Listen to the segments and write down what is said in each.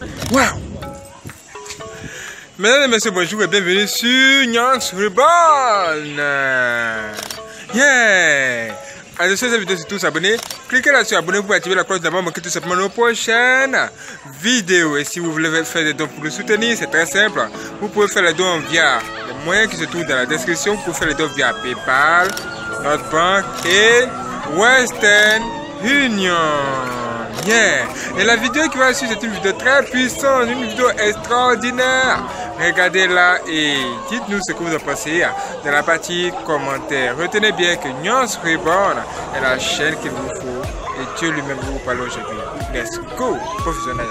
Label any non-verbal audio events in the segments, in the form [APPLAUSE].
Wow! Mesdames et messieurs, bonjour et bienvenue sur Nyans Reborn! Yeah! Si vous avez vidéo, tous abonner, cliquez là sur abonner pour activer la cloche d'abord, manquer tout simplement nos prochaines vidéos. Et si vous voulez faire des dons pour le soutenir, c'est très simple. Vous pouvez faire les dons via les moyens qui se trouvent dans la description. Vous pouvez faire les dons via PayPal, notre banque et Western Union. Yeah. Et la vidéo qui va suivre, c'est une vidéo très puissante, une vidéo extraordinaire. Regardez-la et dites-nous ce que vous en pensez dans la partie commentaires. Retenez bien que Nyons Reborn est la chaîne qu'il vous faut et Dieu lui-même vous parle aujourd'hui. Let's go, professionnel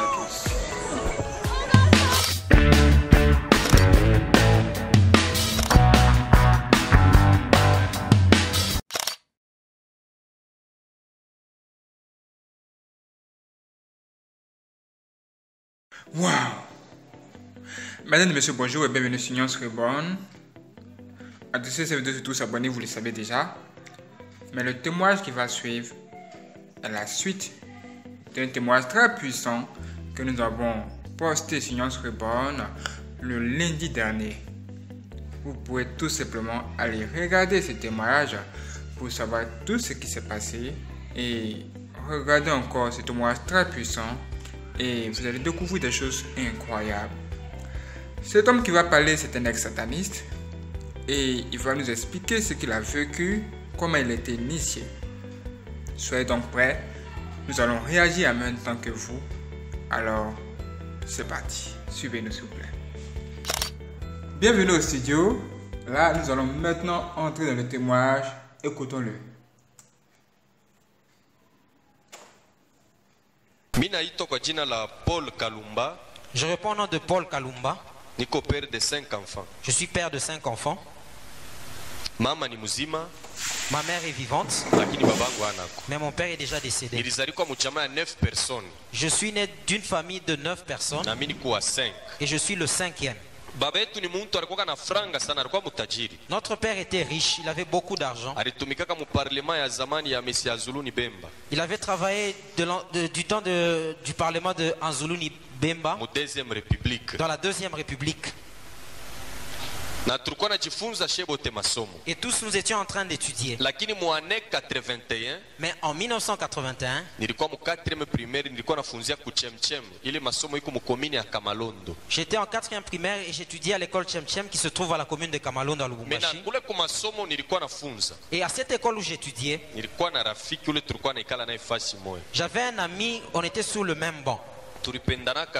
Mesdames et messieurs, bonjour et bienvenue sur Nyons Reborn. Adressez cette vidéo sur tous abonnés, vous le savez déjà. Mais le témoignage qui va suivre est la suite d'un témoignage très puissant que nous avons posté sur Nyons Reborn le lundi dernier. Vous pouvez tout simplement aller regarder ce témoignage pour savoir tout ce qui s'est passé et regarder encore ce témoignage très puissant et vous allez découvrir des choses incroyables. Cet homme qui va parler, c'est un ex-sataniste et il va nous expliquer ce qu'il a vécu, comment il a été initié. Soyez donc prêts, nous allons réagir en même temps que vous. Alors, c'est parti, suivez-nous s'il vous plaît. Bienvenue au studio. Là, nous allons maintenant entrer dans le témoignage. Écoutons-le. mi naitwa kwa jina la paul kalumba Je réponds au nom de Paul Kalumba. niko pere de 5 enfants Je suis père de cinq enfants. mama ni mzima Ma mère est vivante, mais mon père est déjà décédé. 9 Je suis né d'une famille de neuf personnes na mi nikuwa 5 et je suis le cinquième. Baba yetu ni muntu alikuwa na franga sana alikuwa mutajiri Notre père était riche, il avait beaucoup d'argent. alitumikaka mu parlema ya zamani ya mesi azuluni bemba Il avait travaillé de l'an- de- du temps de- du parlement de Anzuluni Bemba mu deuxième république dans la deuxième république. Na tulikuwa najifunza shebote masomo Et tous nous étions en train d'étudier. lakini mu ane 81 Mais en 1981, nilikuwa mu 4 primaire nilikuwa nafunzia kuchemchem ile masomo iko mu komini ya kamalondo j'étais en quatrième primaire et j'étudiais à l'école Chemchem qui se trouve à la commune de Kamalonda, à Lubumbashi. kule ku masomo nilikuwa nafunza Et à cette école où j'étudiais, nilikuwa na rafiki ule tulikuwa naikala naye fasi moya j'avais un ami, on était sur le même banc.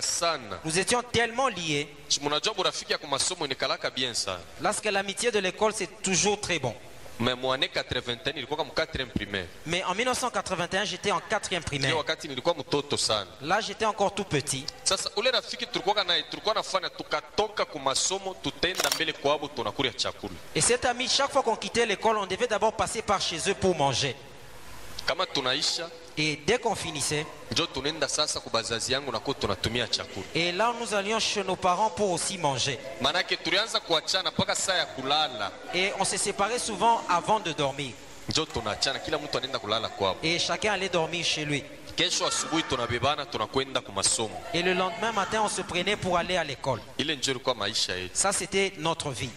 Sana Nous étions tellement liés. Si munajua burafiki ya kumasomo inikalaka bien sana Lorsque l'amitié de l'école, c'est toujours très bon. me mwane 81 nilikuwa mu 4 primaire Mais en 1981, j'étais en quatrième ile primaire. Là, j'étais encore tout petit. Et cet ami, chaque fois qu'on quittait l'école, on devait d'abord passer par chez eux pour manger. Et dès qu'on finissait, et là, nous allions chez nos parents pour aussi manger. Et on se séparait souvent avant de dormir. Et chacun allait dormir chez lui. Et le lendemain matin, on se prenait pour aller à l'école. Ça, c'était notre vie.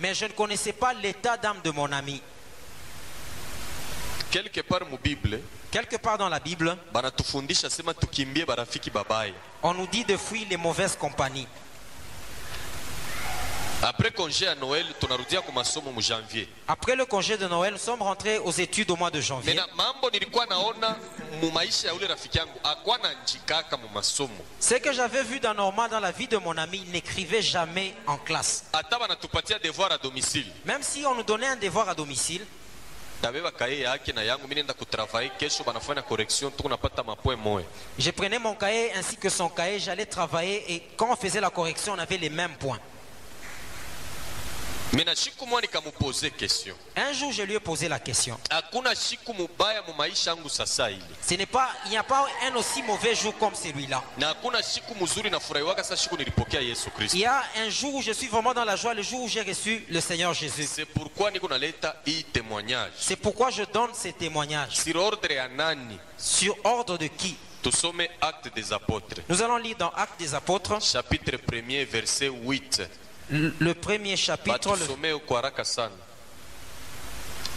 Mais je ne connaissais pas l'état d'âme de mon ami. Quelque part mu bible Quelque part dans la Bible, banatufundisha sema tukimbie barafiki babaya on nous dit de fuir les mauvaises compagnies. apres congé ya noel tunarudia ku masomo mu janvier Après le congé de Noël, nous sommes rentrés aux études au mois de janvier. mena mambo nilikuwa naona mu maisha ya ule rafiki yangu akwa na njikaka mu masomo Ce que j'avais vu dans dans la vie de mon ami, il n'écrivait jamais en classe. ata banatupatia devoir à domicile Même si on nous donnait un devoir à domicile, je prenais mon cahier ainsi que son cahier, j'allais travailler et quand on faisait la correction, on avait les mêmes points. mena shiku mwa nikamupose question Un jour, je lui ai posé la question. Ce n'est pas, il n'y a pas un aussi mauvais jour comme celui-là. Il y a un jour où je suis vraiment dans la joie, le jour où j'ai reçu le Seigneur Jésus. c'est pourquoi je donne ces témoignages. sur ordre de qui? Nous allons lire dans Actes des Apôtres, chapitre 1er verset 8 le premier chapitre, le-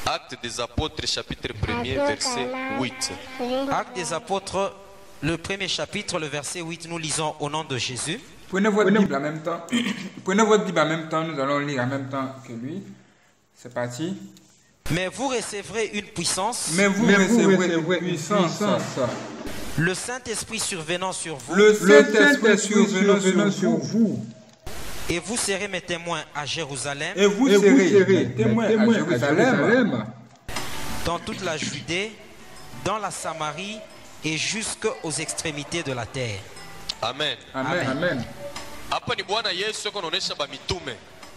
acte des apôtres chapitre 1er verset 8 Actes des Apôtres, le premier chapitre, le verset 8, nous lisons au nom de Jésus. Prenez votre Bible en même temps. [CLEARS THROAT] Prenez votre Bible en même temps. Nous allons lire en même temps que lui. C'est parti. Mais vous recevrez une puissance, Mais vous Mais vous recevrez une puissance. puissance. le Saint-Esprit survenant sur vous, Le Saint-Esprit survenant survenant sur sur vous. Et vous serez mes témoins à Jérusalem, Et vous Et vous serez mes témoins mes témoins à à Jérusalem, Jérusalem, dans toute la Judée, dans la Samarie et jusqu'aux extrémités de la terre. amen. Amen. Amen.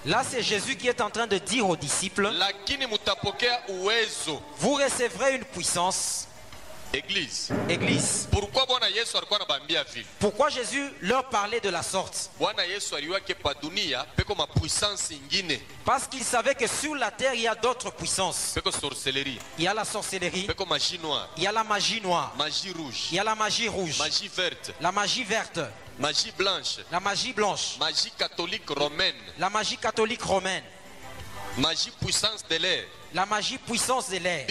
Là, c'est Jésus qui est en train de dire aux disciples, vous recevrez une puissance, église. Église. pourquoi Pourquoi Jésus leur parlait de la sorte? Parce qu'il savait que sur la terre, il y a d'autres puissances. Il y a la sorcellerie, il y a la magie noire, magie rouge. Il y a la magie rouge, magie verte. La magie verte, magie blanche. La magie blanche, magie catholique romaine. La magie catholique romaine, magie puissance de l'air la magie puissance de l'air.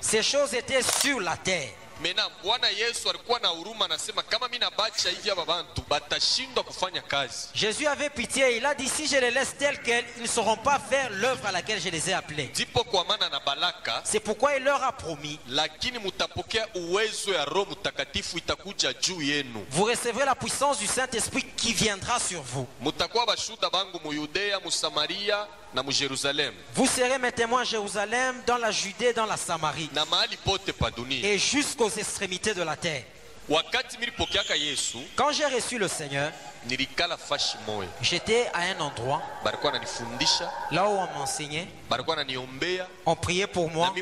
Ces choses étaient sur la terre. Mena bwana yesu alikuwa na huruma anasema kama mi nabacha hivi aba bantu batashindwa kufanya kazi Jésus avait pitié. Il a dit si je les laisse tels quels, ils ne sauront pas faire l'œuvre à laquelle je les ai appelés. ndipo kwa maana na balaka C'est pourquoi il leur a promis lakini mutapokea uwezo ya roho mtakatifu itakuja juu yenu vous recevrez la puissance du Saint-Esprit qui viendra sur vous. mutakuwa bashuda bangu mu yudeya Vous serez mes témoins à Jérusalem, dans la Judée, dans la Samarie. Et jusqu'aux extrémités de la terre. Quand j'ai reçu le Seigneur, j'étais à un endroit là où on m'enseignait, on priait pour moi.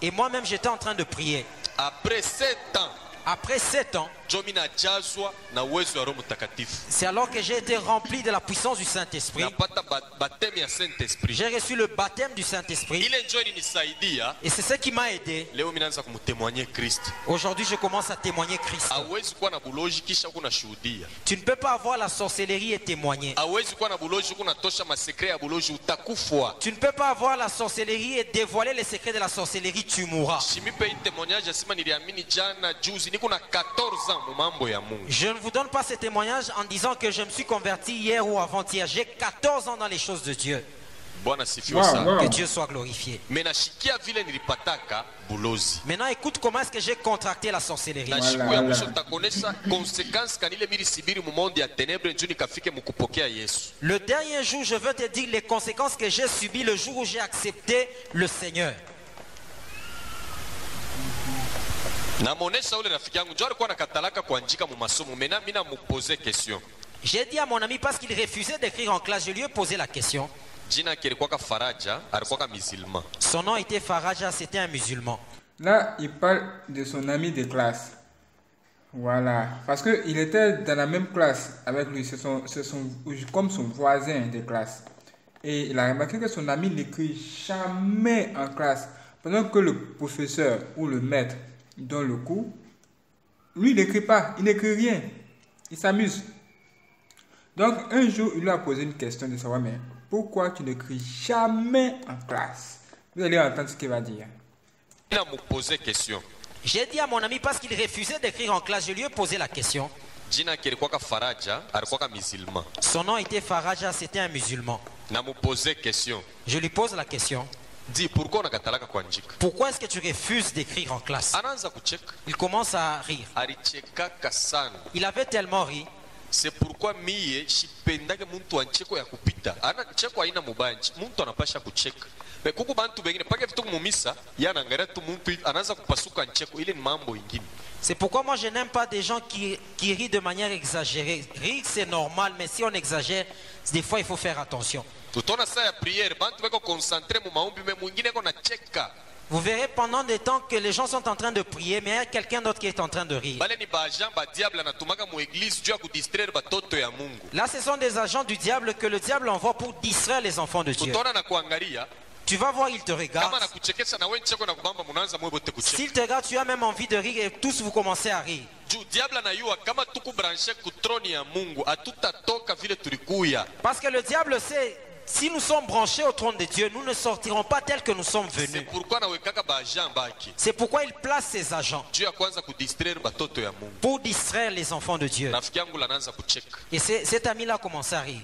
et moi-même j'étais en train de prier. après sept ans Après sept ans, c'est alors que j'ai été rempli de la puissance du Saint-Esprit. J'ai reçu le baptême du Saint-Esprit et c'est ce qui m'a aidé. Aujourd'hui, je commence à témoigner Christ. Tu ne peux pas avoir la sorcellerie et témoigner. Tu ne peux pas avoir la sorcellerie et dévoiler les secrets de la sorcellerie, tu mourras. Shimipe hii témoignage asema niliamini jana juzi niko na 14 ans mu mambo ya mungu Je ne vous donne pas ce témoignage en disant que je me suis converti hier ou avant-hier. J'ai 14 ans dans les choses de Dieu. Wow, wow. Que Dieu soit glorifié. Maintenant, écoute comment est-ce que j'ai contracté la sorcellerie. Voilà, voilà. Le dernier jour, je veux te dire les conséquences que j'ai subies le jour où j'ai accepté le Seigneur. Namonesha ule rafiki yangu njo alikuwa nakatalaka kuanjika mu masomo mena mi namupoze question J'ai dit à mon ami parce qu'il refusait d'écrire en classe, je lui ai posé la question. jina yake ilikuwaka faraja alikuwaka musulman Son nom était Faraja, c'était un musulman. Là, il parle de son ami de classe. Voilà. Parce qu'il était dans la même classe avec lui. C'est son, c'est son, comme son voisin de classe. Et il a remarqué que son ami n'écrit jamais en classe. Pendant que le professeur ou le maître donne le cours, lui, il n'écrit pas. Il n'écrit rien. Il s'amuse. Donc, un jour, il lui a posé une question de savoir, mais pourquoi tu n'écris jamais en classe? Vous allez entendre ce qu'il va dire. mi namupoze question J'ai dit à mon ami parce qu'il refusait d'écrire en classe, je lui ai posé la question. Son nom était Faraja, c'était un musulman. Je lui pose la question. Di pourquoi Pourquoi est-ce que tu refuses d'écrire en classe Il commence à rire. Il avait tellement ri. c'est pourquoi miye shipendake muntu wa ncheko ya kupita ana ncheko haina mubaya nchi- muntu anapasha kucheka kuku bantu bengine pake vitu kumumisa ye anaangalia tu muntu anaanza kupasuka ncheko ile ni mambo ingine C'est pourquoi moi je n'aime pas des gens qui, qui rient de manière exagérée. Rire c'est normal, mais si on exagère, des fois il faut faire attention. Utaona saa ya priere bantu beko konsantre mu maombi me mwingine ko nacheka Vous verrez pendant des temps que les gens sont en train de prier, mais il y a quelqu'un d'autre qui est en train de rire. Là, ce sont des agents du diable que le diable envoie pour distraire les enfants de Dieu. kuangalia Tu vas voir, il te regarde. S'il te regarde, tu as même envie de rire et tous vous commencez à rire. Parce que le diable sait, si nous sommes branchés au trône de Dieu, nous ne sortirons pas tels que nous sommes venus. C'est pourquoi il place ses agents pour distraire les enfants de Dieu. Et cet ami-là commence à rire.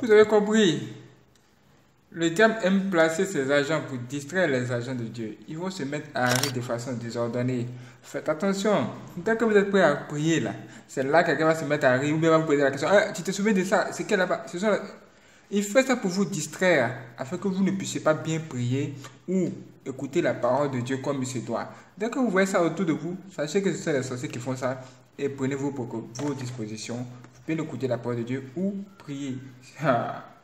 Vous avez compris? Le diable aime placer ses agents pour distraire les agents de Dieu. Ils vont se mettre à rire de façon désordonnée. Faites attention. Dès que vous êtes prêt à prier là, c'est là que quelqu'un va se mettre à rire ou bien va vous poser la question. Ah, tu te souviens de ça? C'est quel là-bas? Ce sont la- Il fait ça pour vous distraire, afin que vous ne puissiez pas bien prier ou écouter la parole de Dieu comme il se doit. Dès que vous voyez ça autour de vous, sachez que ce sont les sorciers qui font ça et prenez-vous pour vos dispositions. Vous pouvez écouter la parole de Dieu ou prier. [LAUGHS]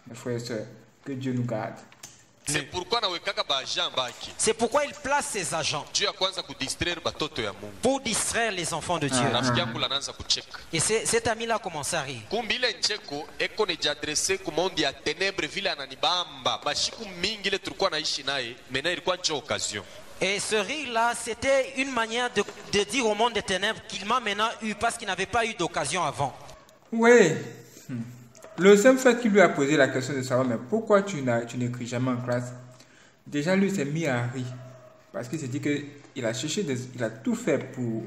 Mes frères et sœurs, que Dieu nous garde. C'est pourquoi C'est il place ses agents pour distraire les enfants de Dieu. Ah. Et c'est- cet ami-là commence à rire. Et ce rire-là, c'était une manière de, de dire au monde des ténèbres qu'il m'a maintenant eu parce qu'il n'avait pas eu d'occasion avant. Oui. Hmm. Le simple fait qu'il lui a posé la question de savoir, mais pourquoi tu n'écris jamais en classe Déjà, lui s'est mis à rire. Parce qu'il s'est dit qu'il a cherché, il a tout fait pour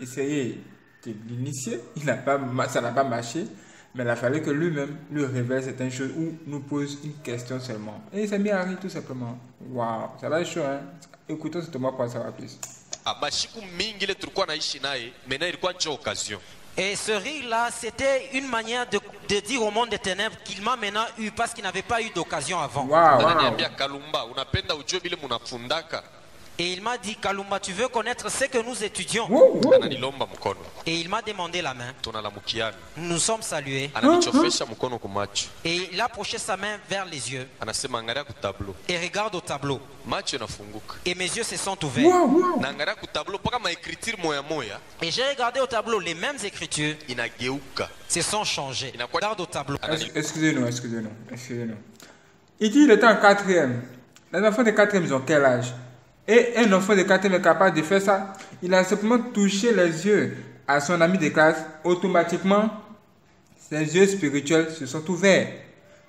essayer de l'initier. Il ça n'a pas marché. Mais il a fallu que lui-même lui révèle certaines choses ou nous pose une question seulement. Et il s'est mis à rire tout simplement. Waouh, ça va être chaud, hein Écoutons ce moi pour en savoir plus. Ah, mena ilikuwa njo occasion? Et ce rire-là, c'était une manière de, de dire au monde des ténèbres qu'il m'a maintenant eu parce qu'il n'avait pas eu d'occasion avant. Et il m'a dit, Kalumba, tu veux connaître ce que nous étudions? Et il m'a demandé la main. Nous nous sommes salués. Et il a approché sa main vers les yeux et regarde au tableau. Et mes yeux se sont ouverts. Et j'ai regardé au tableau, les mêmes écritures se sont changées. Regarde au tableau. Excusez-nous, excusez-nous, excusez-nous. Il dit il était en quatrième. Les enfants de quatrième, ils ont quel âge? Et un enfant de quatrième est capable de faire ça. Il a simplement touché les yeux à son ami de classe. Automatiquement, ses yeux spirituels se sont ouverts.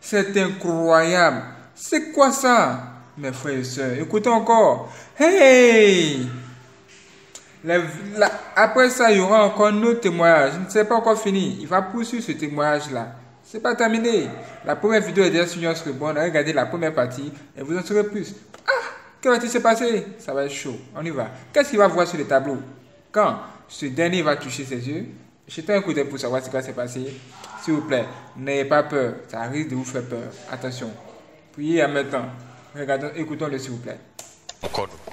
C'est incroyable. C'est quoi ça Mes frères et sœurs, écoutez encore. Hey après ça, il y aura encore un autre témoignage. Je ne sais pas encore fini. Il va poursuivre ce témoignage-là. C'est pas terminé. La première vidéo est déjà sur bonne. Regardez la première partie et vous en saurez plus. Ah Que va-t-il se passer? Ça va être chaud. On y va. Qu'est-ce qu'il va voir sur le tableau? Quand ce dernier va toucher ses yeux, jetez un coup d'œil pour savoir ce qui va se passer. S'il vous plaît, n'ayez pas peur. Ça risque de vous faire peur. Attention. Priez en même temps. Regardons, écoutons-le s'il vous plaît.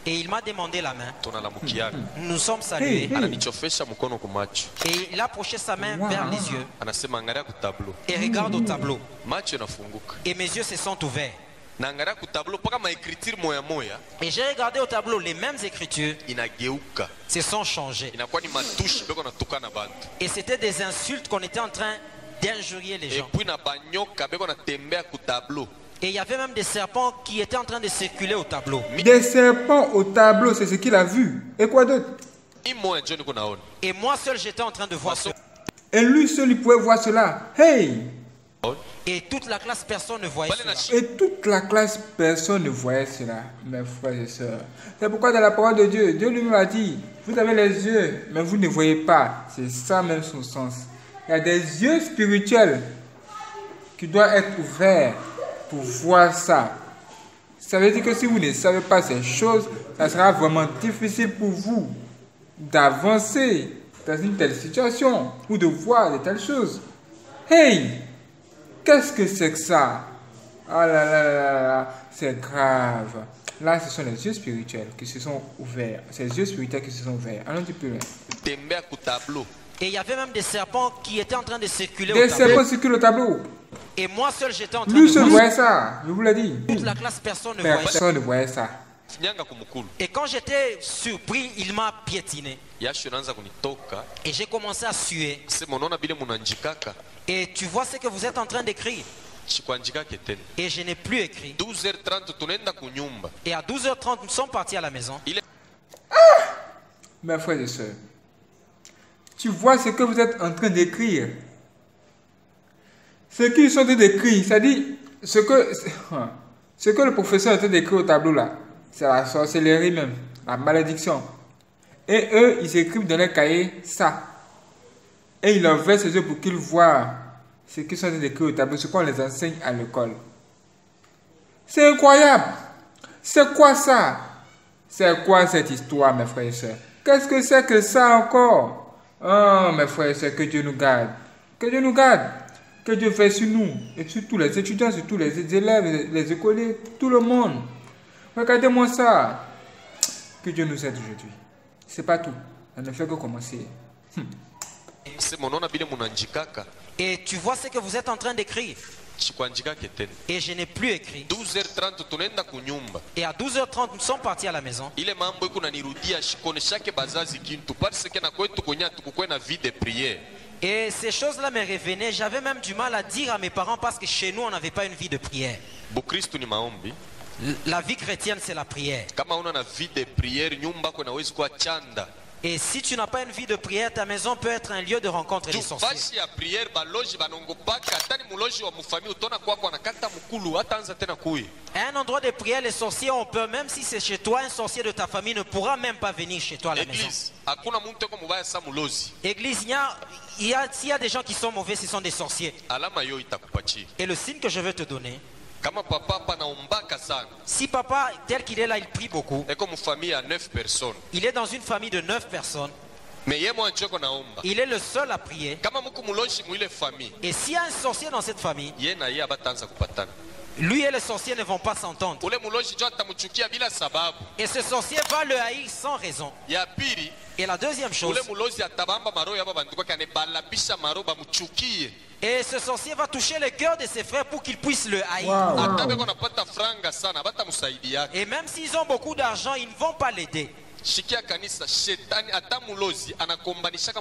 Et il m'a demandé la main. tunalamukiana Nous nous sommes salués. Et il a approché sa main Wow. vers les yeux et regarde au tableau. macho inafunguka Et mes yeux se sont ouverts. Et j'ai regardé au tableau, les mêmes écritures se sont changées. Et c'était des insultes qu'on était en train d'injurier les gens. Et il y avait même des serpents qui étaient en train de circuler au tableau. Des serpents au tableau, c'est ce qu'il a vu. Et quoi d'autre? Et moi seul, j'étais en train de voir ça. Et lui seul, il pouvait voir cela. Hey Et toute la classe, personne ne voyait cela. Et toute la classe, personne ne voyait cela, mes frères et sœurs. C'est pourquoi dans la parole de Dieu, Dieu lui-même a dit, vous avez les yeux, mais vous ne voyez pas. C'est ça même son sens. Il y a des yeux spirituels qui doivent être ouverts pour voir ça. Ça veut dire que si vous ne savez pas ces choses, ça sera vraiment difficile pour vous d'avancer dans une telle situation ou de voir de telles choses. Hey Qu'est-ce que c'est que ça? Oh là là là là là, c'est grave. Là, ce sont les yeux spirituels qui se sont ouverts. Ces yeux spirituels qui se sont ouverts. Allons un petit peu loin. tembea kutablo Et il y avait même des serpents qui étaient en train de circuler Des au tableau. serpents circulent au tableau. Et moi seul, j'étais en train Lui de seul voir voyait ça. Je vous l'ai dit. Toute la classe, personne ne voyait ça. Personne ne voyait ça. Et quand j'étais surpris, il m'a piétiné. Et j'ai commencé à suer. Et tu vois ce que vous êtes en train d'écrire. Et je n'ai plus écrit. 12h30 tunaenda kunyumba Et à 12h30, nous sommes partis à la maison. Mes frères et sœurs, tu vois ce que vous êtes en train d'écrire. Ce qu'ils sont en train d'écrire, c'est-à-dire ce que, [LAUGHS] ce que le professeur est en train d'écrire au tableau là, c'est la sorcellerie même, la malédiction. Et eux, ils écrivent dans leur cahier ça. Et leur versent ses yeux pour qu'ils voient ce qu'ils sont d'écrire au tableau, ce qu'on les enseigne à l'école. C'est incroyable. C'est quoi ça? C'est quoi cette histoire, mes frères et sœurs? Qu'est-ce que c'est que ça encore? Oh, mes frères et sœurs, que Dieu nous garde. Que Dieu nous garde. Que Dieu fait sur nous. Et sur tous les étudiants, sur tous les élèves, les, écoliers, tout le monde. Regardez-moi ça. Que Dieu nous aide aujourd'hui. C'est pas tout. On ne fait que commencer. munanjikaka Et tu vois ce que vous êtes en train d'écrire. Et je n'ai plus écrit. 12h30 tunaenda kunyumba Et à 12h30, nous sommes partis à la maison. Et ces choses-là me revenaient. J'avais même du mal à dire à mes parents parce que chez nous, on n'avait pas une vie de prière. La vie chrétienne, c'est la prière. Et si tu n'as pas une vie de prière, ta maison peut être un lieu de rencontre kuyi À un endroit de prière, les sorciers, on peut, même si c'est chez toi, un sorcier de ta famille ne pourra même pas venir chez toi à la maison. Église, il y a, il y a- s'il y a des gens qui sont mauvais, ce sont des sorciers. Et le signe que je veux te donner, kama papa hapa naombaka sana. Si papa, tel qu'il est là, il prie beaucoup, eko mufamili ya 9 personnes. Il est dans une famille de neuf personnes, il est le seul à prier. Et s'il y a un sorcier dans cette famille, lui et les sorciers ne vont pas s'entendre. Et ce sorcier va le haïr sans raison. Et la deuxième chose, et ce sorcier va toucher le cœur de ses frères pour qu'ils puissent le haïr. Wow. Et même s'ils ont beaucoup d'argent, ils ne vont pas l'aider. Shikia kanisa shetani hata mulozi anakombanishaka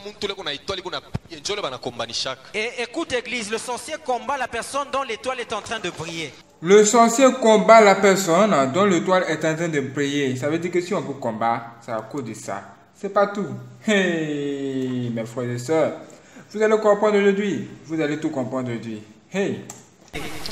kuna piye njole banakombanishaka Et écoute, Église, le sorcier combat la personne dont l'étoile est en train de briller. Le sorcier combat la personne dont l'étoile est en train de prier. Ça veut dire que si on peut combattre, c'est à cause de ça. C'est pas tout. Hey, mes frères et sœurs, vous allez comprendre aujourd'hui. Vous allez tout comprendre aujourd'hui. Hey,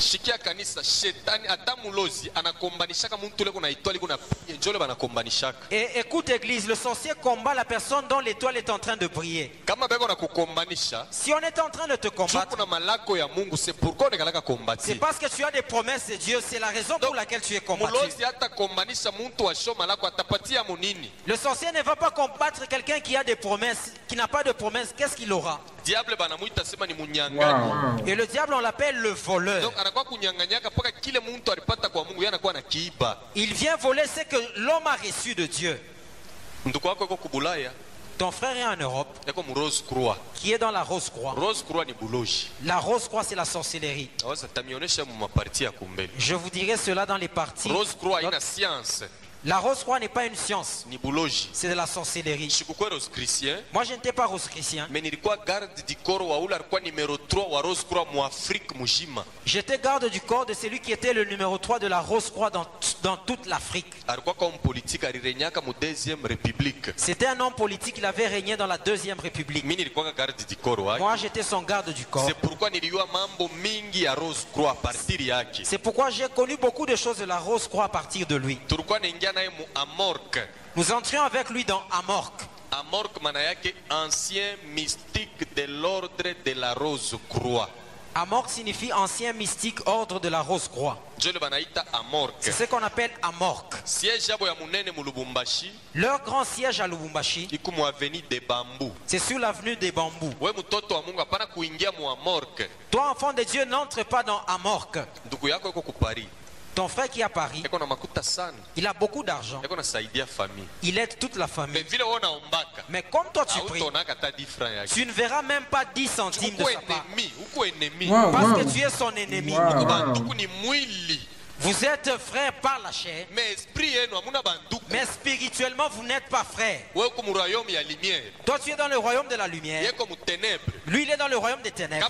shikia kanisa shetani hata mulozi anakombanishaka muntu ule kuna itwali kuna piye njole banakombanishaka Et écoute, Église, le sorcier combat la personne dont l'étoile est en train de briller. kama beko na kukombanisha Si on est en train de te combattre, chuku na malako ya mungu se pourquoi onekalaka c'est parce que tu as des promesses de Dieu. C'est la raison pour laquelle tu es combattu. mulozi hata kombanisha muntu wa sho malako atapatia munini Le sorcier ne va pas combattre quelqu'un qui a des promesses, qui n'a pas de promesses. Qu'est-ce qu'il aura? Diable banamuita sema ni munyanganyi wow. Et le diable, on l'appelle le voleur. donc anakuwa kunyanganyaka mpaka kile muntu alipata kwa mungu ye anakuwa na kiiba Il vient voler ce que l'homme a reçu de Dieu. nduku wako eko kubulaya? Ton frère est en Europe, rose croix qui est dans la rose croix? rose croix ni buloji La rose croix, c'est la sorcellerie. kumbele Je vous dirai cela dans les parties. rose croix science La rose croix n'est pas une science, c'est de la sorcellerie. Moi, je n'étais pas rose chrétien. me nilikuwa garde du corps wa ule alikuwa numero 3 wa rose croix mu afrique mujima J'étais garde du corps de celui qui était le numéro 3 de la rose croix dans, dans toute l'Afrique. alikuwa comme politique alirenyaka mu deuxième république C'était un homme politique, il avait régné dans la deuxième république. Moi, j'étais son garde du corps. c'est pourquoi niliua mambo mingi ya rose croix a partir yake C'est pourquoi j'ai connu beaucoup de choses de la rose croix à partir de lui. Amork Nous entrions avec lui dans Amorc. amork maana yake ancien mystique de l'ordre de la rose croix Amorc signifie ancien mystique ordre de la rose croix. amork C'est ce qu'on appelle Amorc. Leur grand siège à Lubumbashi, c'est sur l'avenue des Bambous. amork Toi, enfant de Dieu, n'entre pas dans Amorc. Ton frère qui est à Paris, il a beaucoup d'argent. Il aide toute la famille. Mais comme toi tu pries, autonaka hata 10 francs yake tu ne verras même pas 10 centimes de sa part. Parce que tu es son ennemi. Wow. Vous êtes frères par la chair, mais banduku mais spirituellement, vous n'êtes pas frères. Toi, tu es dans le royaume de la lumière. Lui, il est dans le royaume des ténèbres.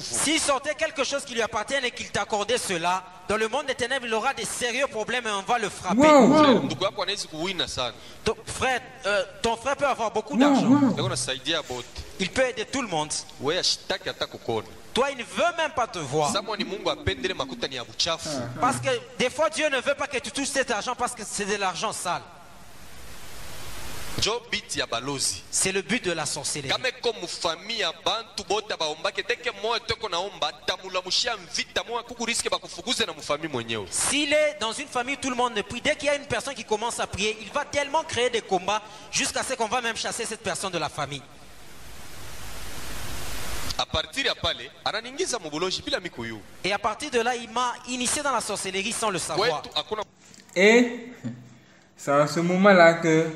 S'il sortait quelque chose qui lui appartient et qu'il t'accordait cela, dans le monde des ténèbres, il aura des sérieux problèmes et on va le frapper. Wow, wow. Ton frère, euh, ton frère peut avoir beaucoup Wow, d'argent. Il peut aider tout le monde. Toi, il ne veut même pas te voir. buchafu Parce que des fois, Dieu ne veut pas que tu touches cet argent parce que c'est de l'argent sale. C'est le but de la sorcellerie. S'il est dans une famille, tout le monde ne prie. Dès qu'il y a une personne qui commence à prier, il va tellement créer des combats jusqu'à ce qu'on va même chasser cette personne de la famille. a partir ya pale ananingiza mubuloji bila mikuyu Et à partir de là, il m'a initié dans la sorcellerie sans le savoir. Et c'est en ce moment-là que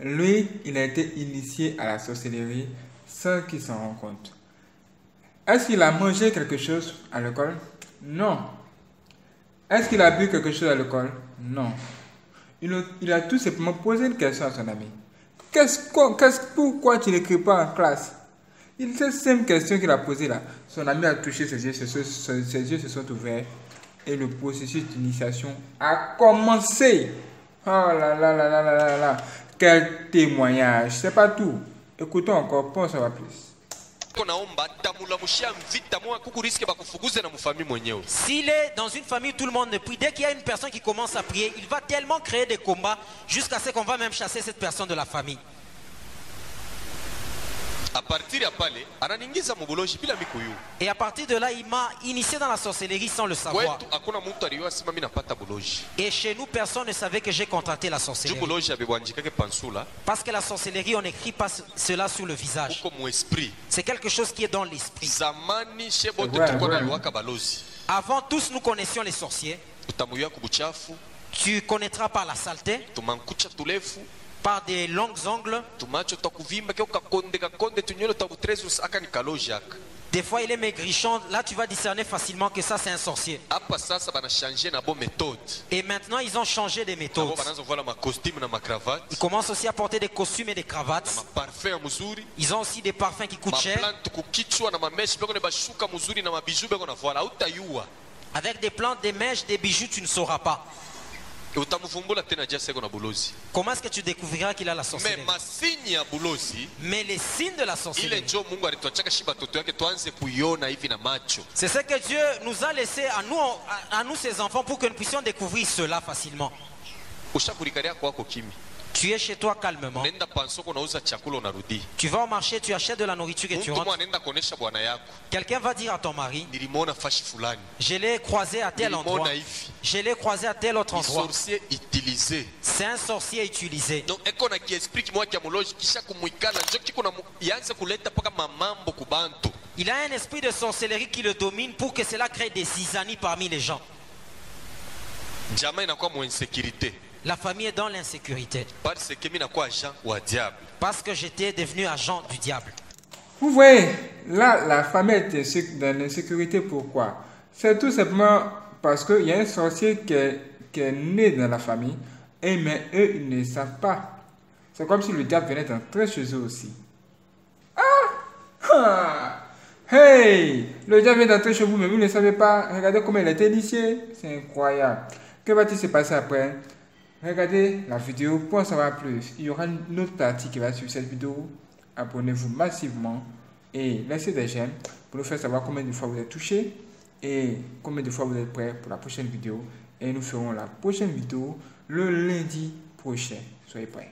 lui, il a été initié à la sorcellerie sans qu'il s'en rende compte. Est-ce qu'il a mangé quelque chose à l'école? Non. Est-ce qu'il a bu quelque chose à l'école? Non. Il a, il a tout simplement posé une question à son ami. Qu'est-ce qu'on- qu'est-ce- pourquoi tu n'écris pas en classe? Cette simple question qu'il a posée là. Son ami a touché ses yeux, ses, yeux se sont ouverts et le processus d'initiation a commencé. Oh là là là là là là là. Quel témoignage. C'est pas tout. Écoutons encore, pour en savoir plus. S'il est dans une famille, tout le monde ne prie. Dès qu'il y a une personne qui commence à prier, il va tellement créer des combats jusqu'à ce qu'on va même chasser cette personne de la famille. a partir ya pale ananingiza mubuloji bila mikuyu Et à partir de là, il m'a initié dans la sorcellerie sans le savoir. Et chez nous, personne ne savait que j'ai contracté la sorcellerie. Parce que la sorcellerie, on n'écrit pas ce- cela sur le visage. C'est quelque chose qui est dans l'esprit. Avant, tous nous connaissions les sorciers. Tu connaîtras par la saleté, par des longs ongles. Des fois, il est maigrichon. Là, tu vas discerner facilement que ça, c'est un sorcier. Et maintenant, ils ont changé des méthodes. Ils commencent aussi à porter des costumes et des cravates. Ils ont aussi des parfums qui coûtent cher, avec des plantes, des mèches, des bijoux, tu ne sauras pas. Comment est-ce que tu découvriras qu'il a la sorcellerie? Mais les signes de la sorcellerie, c'est ce que Dieu nous a laissé à nous, à, à nous ses enfants, pour que nous puissions découvrir cela facilement. Tu es chez toi calmement. Tu vas au marché, tu achètes de la nourriture et tu rentres. Quelqu'un va dire à ton mari, je l'ai croisé à tel endroit. Je l'ai croisé à tel autre endroit. C'est un sorcier utilisé. Il a un esprit de sorcellerie qui le domine pour que cela crée des zizanies parmi les gens. jamaa inakuwa muinsécurité La famille est dans l'insécurité. parce que mi nakuwa agent wa diable Parce que j'étais devenu agent du diable. Vous voyez, là, la famille est dans l'insécurité. Pourquoi? C'est tout simplement parce qu'il y a un sorcier qui est, qui est né dans la famille, et mais eux, ils ne savent pas. C'est comme si le diable venait d'entrer chez eux aussi. Ah Ah Hey Le diable vient d'entrer chez vous, mais vous ne savez pas. Regardez comment il a été initié. C'est incroyable. Que va-t-il se passer après? Regardez la vidéo pour en savoir plus. Il y aura une autre partie qui va suivre cette vidéo. Abonnez-vous massivement et laissez des j'aime pour nous faire savoir combien de fois vous êtes touché et combien de fois vous êtes prêts pour la prochaine vidéo. Et nous ferons la prochaine vidéo le lundi prochain. Soyez prêts.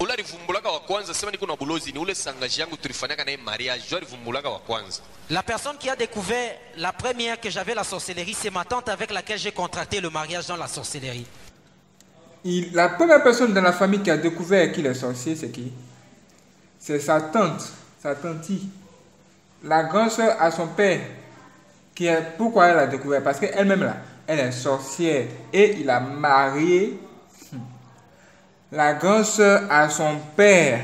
ule alivumbulaka wa kwanza sema niko na bulozi ni ule sangaji yangu tulifanyaka naye mariage jo alivumbulaka wa kwanza La personne qui a découvert la première que j'avais la sorcellerie, c'est ma tante avec laquelle j'ai contracté le mariage dans la sorcellerie. La première personne dans la famille qui a découvert qu'il est sorcier, c'est qui? C'est sa tante, sa tantie. La grande soeur à son père. Qui est, pourquoi elle a découvert? Parce qu'elle-même, là, elle est sorcière. Et il a marié hmm, la grande soeur à son père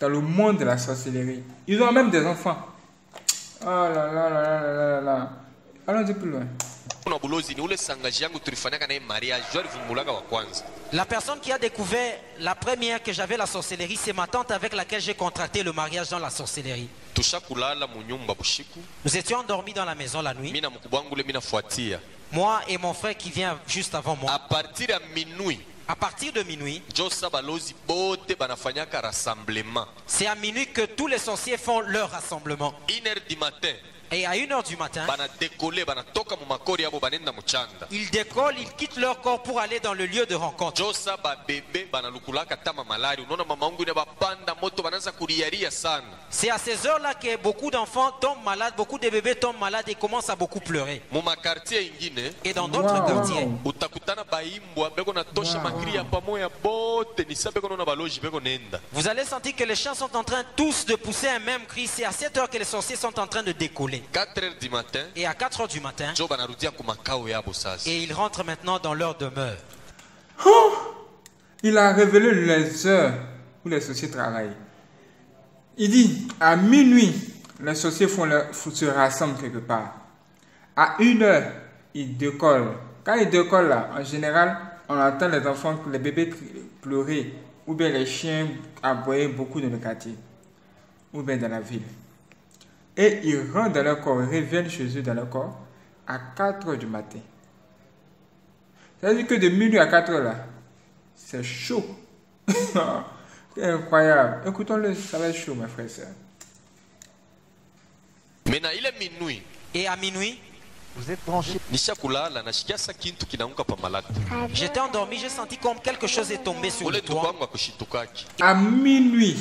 dans le monde de la sorcellerie. Ils ont même des enfants. Oh là là là là là là là. Allons-y plus loin. Kuna bulozi ni ule sangaji yangu tulifanyaka naye mariage jo alivumbulaka wa kwanza La personne qui a découvert la première que j'avais la sorcellerie, c'est ma tante avec laquelle j'ai contracté le mariage dans la sorcellerie. tushakulala munyumba bushiku Nous étions endormis dans la maison la nuit, mi na mkubwa wangu ule mi nafuatia moi et mon frère qui vient juste avant moi. a partir ya minui À partir de minuit, c'est à minuit que tous les sorciers font leur rassemblement. une heure du matin Et à 1h du matin, ils décollent, ils quittent leur corps pour aller dans le lieu de rencontre. C'est à ces heures-là que beaucoup d'enfants tombent malades, beaucoup de bébés tombent malades et commencent à beaucoup pleurer. Et dans d'autres Wow. quartiers, vous allez sentir que les chiens sont en train tous de pousser un même cri. C'est à cette heure que les sorciers sont en train de décoller. 4 heures du matin Et à 4 heures du matin, et ils rentrent maintenant dans leur demeure. Il a révélé les heures où les sorciers travaillent. Il dit, à minuit, les sorciers font leur- se rassemblent quelque part. À une heure, ils décollent. Quand ils décollent là, en général, on entend les enfants, les bébés pleurer, ou bien les chiens aboyer beaucoup dans le quartier, ou bien dans la ville. Et ils rentrent dans leur corps, ils reviennent chez eux dans leur corps à 4 heures du matin. Ça veut dire que de minuit à 4 heures là, c'est chaud. [LAUGHS] c'est incroyable. Écoutons-le, ça va être chaud, mes frères et sœurs. me na ile minui Et à minuit, Vous êtes branché. j'étais endormi, j'ai senti comme quelque chose est tombé sur le akushitukaki À minuit,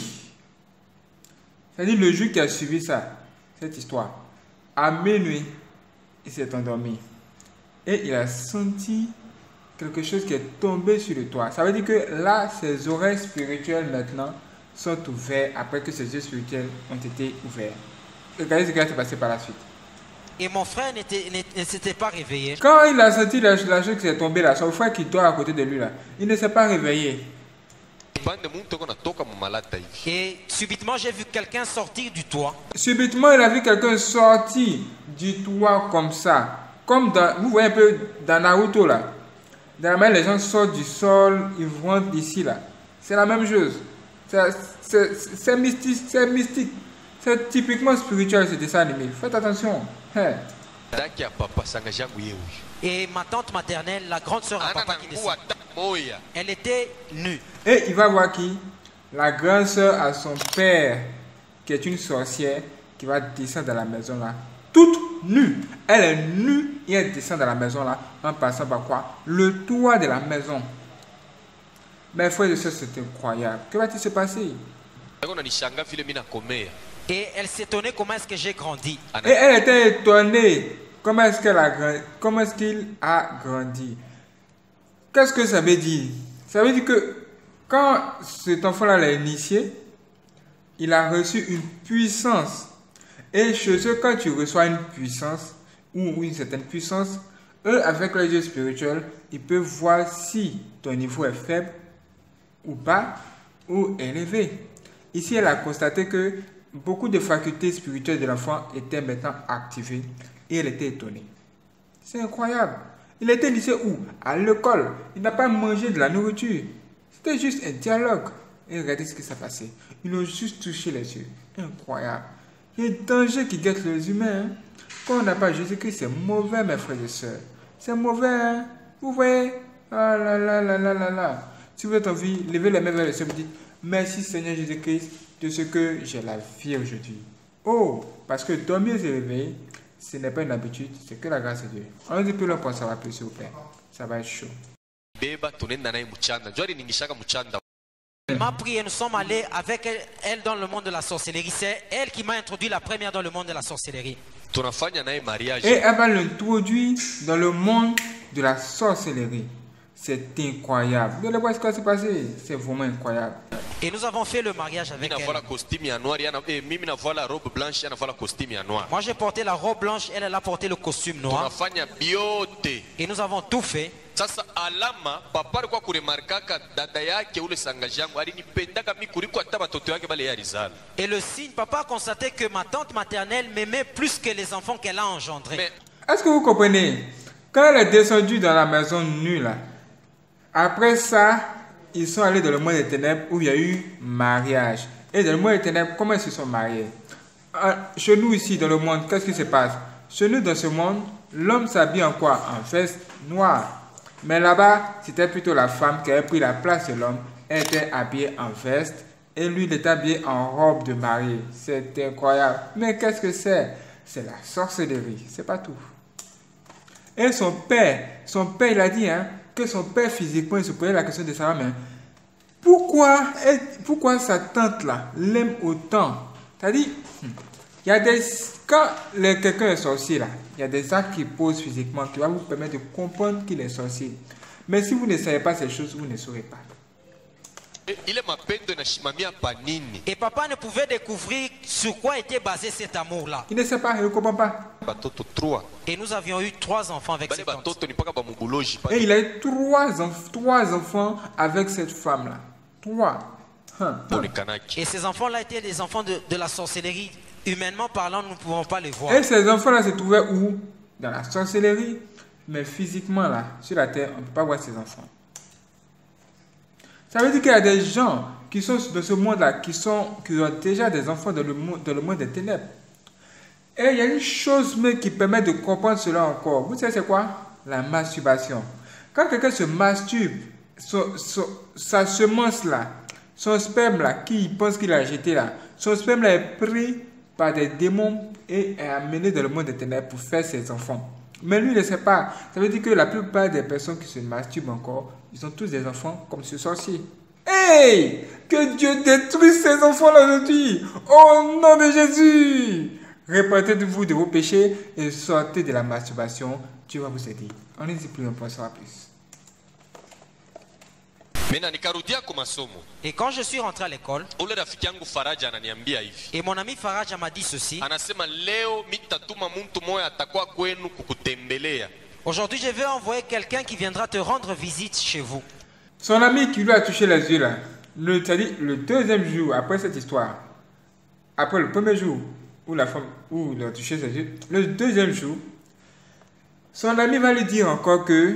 c'est-à-dire le jour qui a suivi ça, cette histoire, à minuit, il s'est endormi. Et il a senti quelque chose qui est tombé sur le toit. Ça veut dire que là, ses oreilles spirituelles maintenant sont ouvertes après que ses yeux spirituels ont été ouverts. Regardez ce qui s'est passé par la suite. Et mon frère ne s'était pas réveillé. Quand il a senti la, la chose qui est tombée là, son frère qui dort à côté de lui là, il ne s'est pas réveillé. Et subitement, j'ai vu quelqu'un sortir du toit. Subitement, il a vu quelqu'un sortir du toit comme ça. Comme dans, vous voyez un peu dans Naruto là. Dans la manière, les gens sortent du sol, ils rentrent ici là. C'est la même chose. C'est- mystique, c'est mystique. C'est typiquement spirituel ce dessin animé. Faites attention. Hein. Et ma tante maternelle, la grande sœur à papa qui elle était nue. Et il va voir qui? La grande sœur à son père, qui est une sorcière, qui va descendre dans la maison là, toute nue. Elle est nue et elle descend dans la maison là, en passant par quoi? Le toit de la maison. Mes frères et sœurs, c'est incroyable. Que va-t-il se passer? Et elle s'étonnait comment est-ce que j'ai grandi. Et elle était étonnée. Comment est-ce qu'elle a Comment est-ce qu'il a grandi? Qu'est-ce que ça veut dire? Ça veut dire que quand cet enfant-là l'a initié, il a reçu une puissance. Et chez eux, quand tu reçois une puissance ou une certaine puissance, eux, avec les yeux spirituels, ils peuvent voir si ton niveau est faible ou bas ou élevé. Ici, elle a constaté que beaucoup de facultés spirituelles de l'enfant étaient maintenant activées et elle était étonnée. C'est incroyable. Il était lycée où? À l'école. Il n'a pas mangé de la nourriture. C'était juste un dialogue. Et regardez ce qui s'est passé. Ils ont juste touché les yeux. Incroyable. Il y a un danger qui guette les humains. hein. Quand on n'a pas Jésus-Christ, c'est mauvais, mes frères et sœurs. C'est mauvais, hein. Vous voyez? Ah là là là là là là. Si vous êtes en vie, levez les mains vers le ciel et dites Merci Seigneur Jésus-Christ de ce que j'ai la vie aujourd'hui. Oh, parce que dormir et se réveiller, ce n'est pas une habitude, c'est que la grâce de Dieu. On dit plus pour savoir plus, s'il vous plaît. Ça va être chaud. Elle m'a pris et nous sommes allés avec elle, elle dans le monde de la sorcellerie. C'est elle qui m'a introduit la première dans le monde de la sorcellerie. Et elle va l'introduire dans le monde de la sorcellerie. C'est incroyable. Vous allez voir ce qui va se passer. C'est vraiment incroyable. Et nous avons fait le mariage avec elle. eh, Moi j'ai porté la robe blanche, elle, elle a porté le costume noir. Et nous avons tout fait. sasa alama papa alikuwa kuremarkaka dada yake ule sangaji yangu alinipendaka mi kuliko hata batoto yake bale ye alizala Et le signe, papa a constaté que ma tante maternelle m'aimait plus que les enfants qu'elle a engendrés. mais Est-ce que vous comprenez? Quand elle est descendue dans la maison nue, là, après ça, ils sont allés dans le monde des ténèbres où il y a eu mariage. Et dans le monde des ténèbres, comment ils se sont mariés? Ah, Chez nous ici, dans le monde, qu'est-ce qui se passe? Chez nous, dans ce monde, l'homme s'habille en quoi? En veste noire. Mais là-bas, c'était plutôt la femme qui avait pris la place de l'homme. Elle était habillée en veste et lui, il était habillé en robe de mariée. C'est incroyable. Mais qu'est-ce que c'est? C'est la sorcellerie. C'est pas tout. Et son père, son père, il a dit hein, que son père physiquement, il se posait la question de savoir, mais pourquoi, elle- pourquoi sa tante là l'aime autant? C'est-à-dire, hmm, il y a des. Quand le- quelqu'un est sorcier là, il y a des actes qu'il pose physiquement qui va vous permettre de comprendre qu'il est sorcier. Mais si vous ne savez pas ces choses, vous ne saurez pas. Et papa ne pouvait découvrir sur quoi était basé cet amour-là. Il ne sait pas, il ne comprend pas. Batoto 3 Et nous avions eu trois enfants avec cette bamubuloji Et il a eu trois, enf- trois enfants avec cette femme là. Trois. Hein. Et ces enfants-là étaient des enfants de, de la sorcellerie. Humainement parlant, nous ne pouvons pas les voir. Et ces enfants-là se trouvaient où? Dans la sorcellerie. Mais physiquement, là, sur la terre, on ne peut pas voir ces enfants. Ça veut dire qu'il y a des gens qui sont dans ce monde-là, qui, sont, qui ont déjà des enfants dans le, monde, dans le monde des ténèbres. Et il y a une chose mais qui permet de comprendre cela encore. Vous savez c'est quoi? La masturbation. Quand quelqu'un se masturbe, sa semence là, son sperme là, qui pense qu'il a jeté là, son sperme là est pris par des démons et est amené dans le monde des ténèbres pour faire ses enfants. Mais lui, il ne sait pas. Ça veut dire que la plupart des personnes qui se masturbent encore, ils ont tous des enfants comme ce sorcier. Hey Que Dieu détruise ces enfants-là aujourd'hui Au nom de Jésus Répentez-vous de vos péchés et sortez de la masturbation. Dieu va vous aider. On est dit plus, on pensera plus. Et quand je suis rentré à l'école, et mon ami Faraja m'a dit ceci, aujourd'hui je vais envoyer quelqu'un qui viendra te rendre visite chez vous. Son ami qui lui a touché les yeux là, le, c'est-à-dire le deuxième jour après cette histoire, après le premier jour où la femme, où il a touché ses yeux, le deuxième jour, son ami va lui dire encore que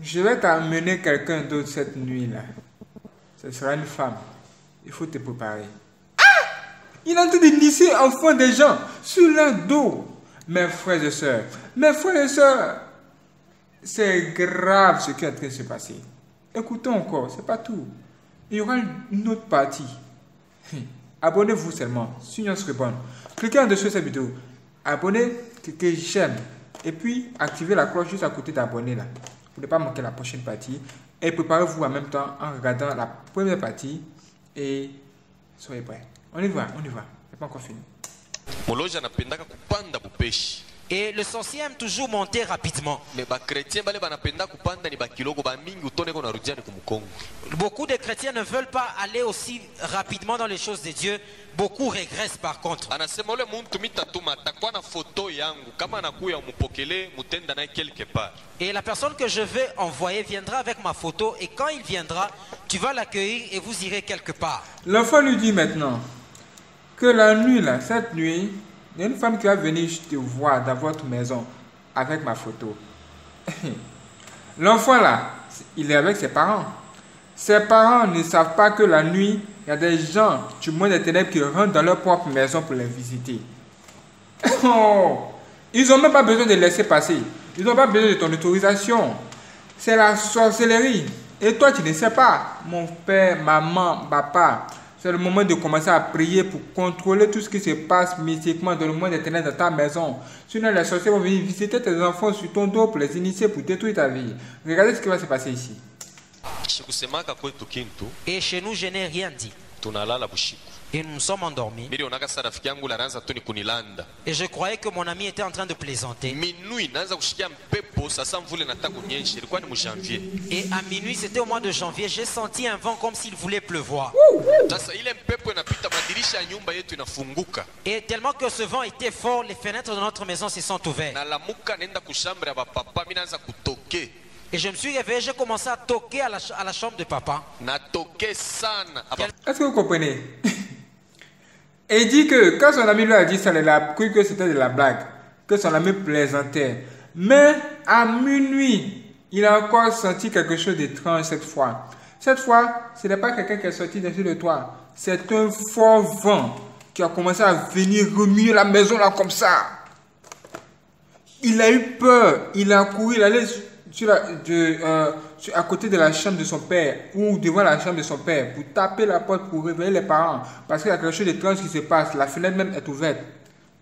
je vais t'amener quelqu'un d'autre cette nuit là. Ce sera une femme. Il faut te préparer. Ah Il est en train de lisser en fond des gens sur leur dos. Mes frères et sœurs, mes frères et sœurs, c'est grave ce qui est en train de se passer. Écoutons encore, c'est pas tout. Il y aura une autre partie. Abonnez-vous seulement sur Reborn. Cliquez en dessous de cette vidéo. Abonnez, cliquez j'aime. Et puis, activez la cloche juste à côté d'abonner là. Pour ne pas manquer la prochaine partie. Et préparez-vous en même temps en regardant la première partie. Et soyez prêts. On y va, on y va. C'est pas encore fini. Et le sorcier aime toujours monter rapidement. Beaucoup de chrétiens ne veulent pas aller aussi rapidement dans les choses de Dieu. Beaucoup régressent par contre. Et la personne que je vais envoyer viendra avec ma photo et quand il viendra, tu vas l'accueillir et vous irez quelque part. L'enfant lui dit maintenant que la nuit, là, cette nuit, il y a une femme qui va venir te voir dans votre maison avec ma photo. [LAUGHS] L'enfant là, il est avec ses parents. Ses parents ne savent pas que la nuit, il y a des gens du monde des ténèbres qui rentrent dans leur propre maison pour les visiter. [LAUGHS] Oh, ils n'ont même pas besoin de laisser passer. Ils n'ont pas besoin de ton autorisation. C'est la sorcellerie. Et toi, tu ne sais pas. Mon père, maman, papa, c'est le moment de commencer à prier pour contrôler tout ce qui se passe mystiquement dans le monde des ténèbres dans ta maison. Sinon, les sorciers vont venir visiter tes enfants sur ton dos pour les initier, pour détruire ta vie. Regardez ce qui va se passer ici. Et chez nous, je n'ai rien dit. Et nous nous sommes endormis. Et je croyais que mon ami était en train de plaisanter. Et à minuit, c'était au mois de janvier, j'ai senti un vent comme s'il voulait pleuvoir. Et tellement que ce vent était fort, les fenêtres de notre maison se sont ouvertes. Et je me suis réveillé, j'ai commencé à toquer à la, ch- à la chambre de papa. Est-ce que vous comprenez? Et il dit que quand son ami lui a dit ça, il a cru que c'était de la blague, que son ami plaisantait. Mais à minuit, il a encore senti quelque chose d'étrange cette fois. Cette fois, ce n'est pas quelqu'un qui est sorti dessus de toi. C'est un fort vent qui a commencé à venir remuer la maison là comme ça. Il a eu peur. Il a couru. Il allait sur la- de, euh, sur- à côté de la chambre de son père ou devant la chambre de son père pour taper la porte pour réveiller les parents. Parce qu'il y a quelque chose d'étrange qui se passe. La fenêtre même est ouverte.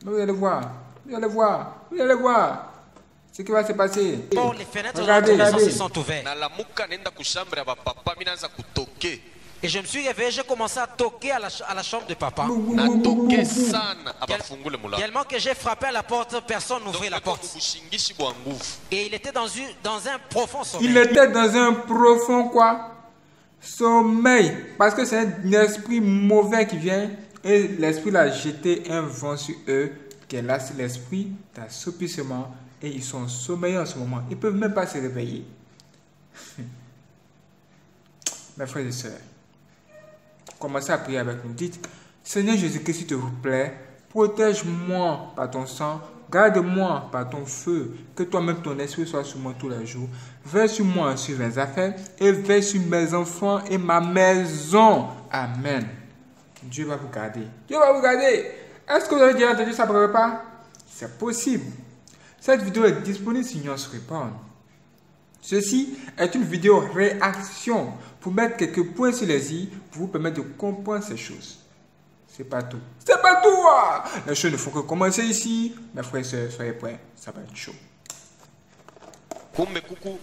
Mais vous allez voir. Vous allez voir. Vous allez voir. Ce qui va se passer. Bon, les fenêtres de Regardez, regardez. sont ouvertes. Et je me suis réveillé, j'ai commencé à toquer à la, ch- à la chambre de papa. Tellement que j'ai frappé à la porte, personne n'ouvrait la porte. Et il était dans, une, dans un profond sommeil. Il était dans un profond quoi? Sommeil. Parce que c'est un esprit mauvais qui vient et l'esprit l'a jeté un vent sur eux qui est là, c'est l'esprit d'assoupissement et ils sont sommeillés en ce moment. Ils ne peuvent même pas se réveiller. [LAUGHS] Mes frères et sœurs, commencez à prier avec nous. Dites, Seigneur Jésus-Christ, s'il te plaît, protège-moi par ton sang, garde-moi par ton feu, que toi-même ton esprit soit sur moi tous les jours. Veille sur moi sur mes affaires et veille sur mes enfants et ma maison. Amen. Dieu va vous garder. Dieu va vous garder. Est-ce que vous avez déjà entendu ça par repas C'est possible. Cette vidéo est disponible sur Nuance Répondre. Ceci est une vidéo réaction pour mettre quelques points sur les i pour vous permettre de comprendre ces choses. C'est pas tout. C'est pas tout. ah. Les choses ne font que commencer ici. Mes frères et sœurs, soyez prêts. Ça va être chaud. kumbe kuku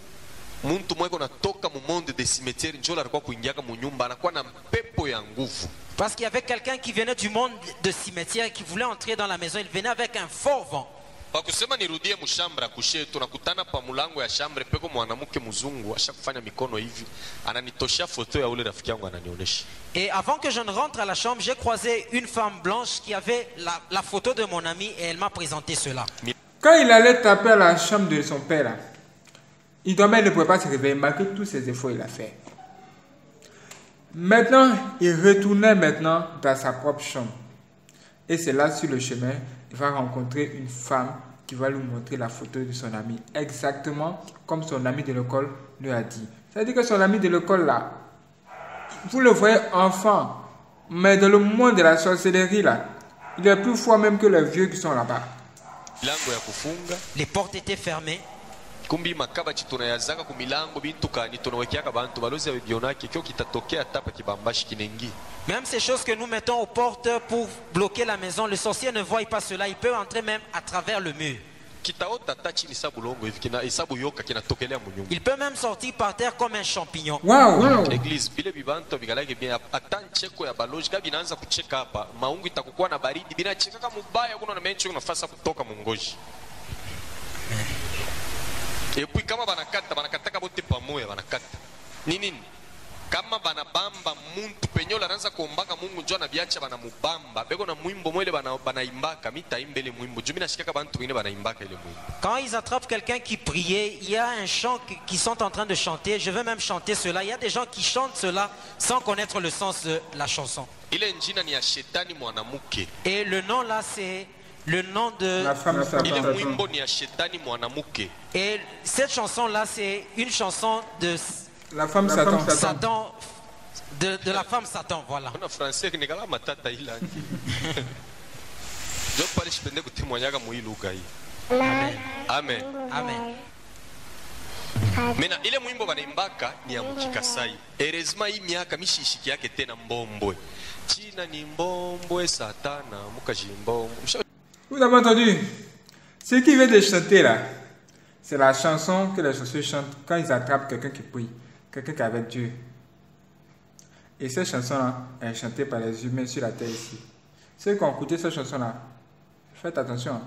muntu mweko natoka mu monde de cimetière njo alikuwa kuingiaka mu nyumba anakuwa na mpepo ya nguvu Parce qu'il y avait quelqu'un qui venait du monde de cimetière qui voulait entrer dans la maison. Il venait avec un fort vent. Kwa kusema nirudie mushambra ya kushe tunakutana pa mulango ya shambre peko mwanamke mzungu ashakufanya mikono hivi ananitoshea foto ya ule rafiki yangu ananionyesha Et avant que je ne rentre à la chambre, j'ai croisé une femme blanche qui avait la, la photo de mon ami et elle m'a présenté cela. Quand il allait taper à la chambre de son père, il dormait, il ne pouvait pas se réveiller malgré tous ses efforts qu'il a fait. Maintenant, il retournait maintenant dans sa propre chambre. Et c'est là, sur le chemin, il va rencontrer une femme qui va lui montrer la photo de son ami, exactement comme son ami de l'école lui a dit. C'est-à-dire que son ami de l'école, là, vous le voyez enfant, mais dans le monde de la sorcellerie, là, il est plus fort même que les vieux qui sont là-bas. Les portes étaient fermées. Kumbi makabachi tunayazaka ku milango bintu kani tunawekeaka bantu balozi abibionake kio kitatokea tapa kibambashi kinengi Même ces choses que nous mettons aux portes pour bloquer la maison, le sorcier ne voit pas cela. Il peut entrer même à travers le mur. kitaota ta chini sa bulongo hivi kina isabu yoka kinatokelea munyumba Il peut même sortir par terre comme un champignon. Waouh! eglise bile bibantu bikalake bien ata ncheko ya baloji ka binaanza kucheka hapa maungu itakukuwa na baridi binachekaka mubaya kuna na menchi nafasi kutoka mungoji epui kama banakata banakataka bote pamoya banakata ni nini? Kama banabamba muntu penyola anaanza kuombaka mungu njo anabiacha banamubamba beko na mwimbo mwele bana- banaimbaka mitaimba ile mwimbo. Juu minashikaka bantu wengine banaimbaka ile mwimbo. Quand ils attrapent quelqu'un qui priait, il y a un chant qui- sont en train de chanter. Je veux même chanter cela. Il y a des gens qui chantent cela sans connaître le sens de la chanson. ile njina ni ya shetani mwanamke Et le nom là, c'est le nom de... La femme Satan. Et cette chanson là, c'est une chanson de La femme Satan. Satan, de, de la femme Satan, voilà. Amen. amen Amen. mena ile mwimbo banaimbaka ni ya mukikasai erezima hii miaka mishishiki yake tena mbombwe china ni mbombwe satana Vous avez entendu? Ce qui vient de chanter là, c'est la chanson que les chanceux chantent quand ils attrapent quelqu'un qui prie, quelqu'un qui est avec Dieu. Et cette chanson-là est chantée par les humains sur la terre ici. Ceux qui ont écouté cette chanson-là, faites attention. hein.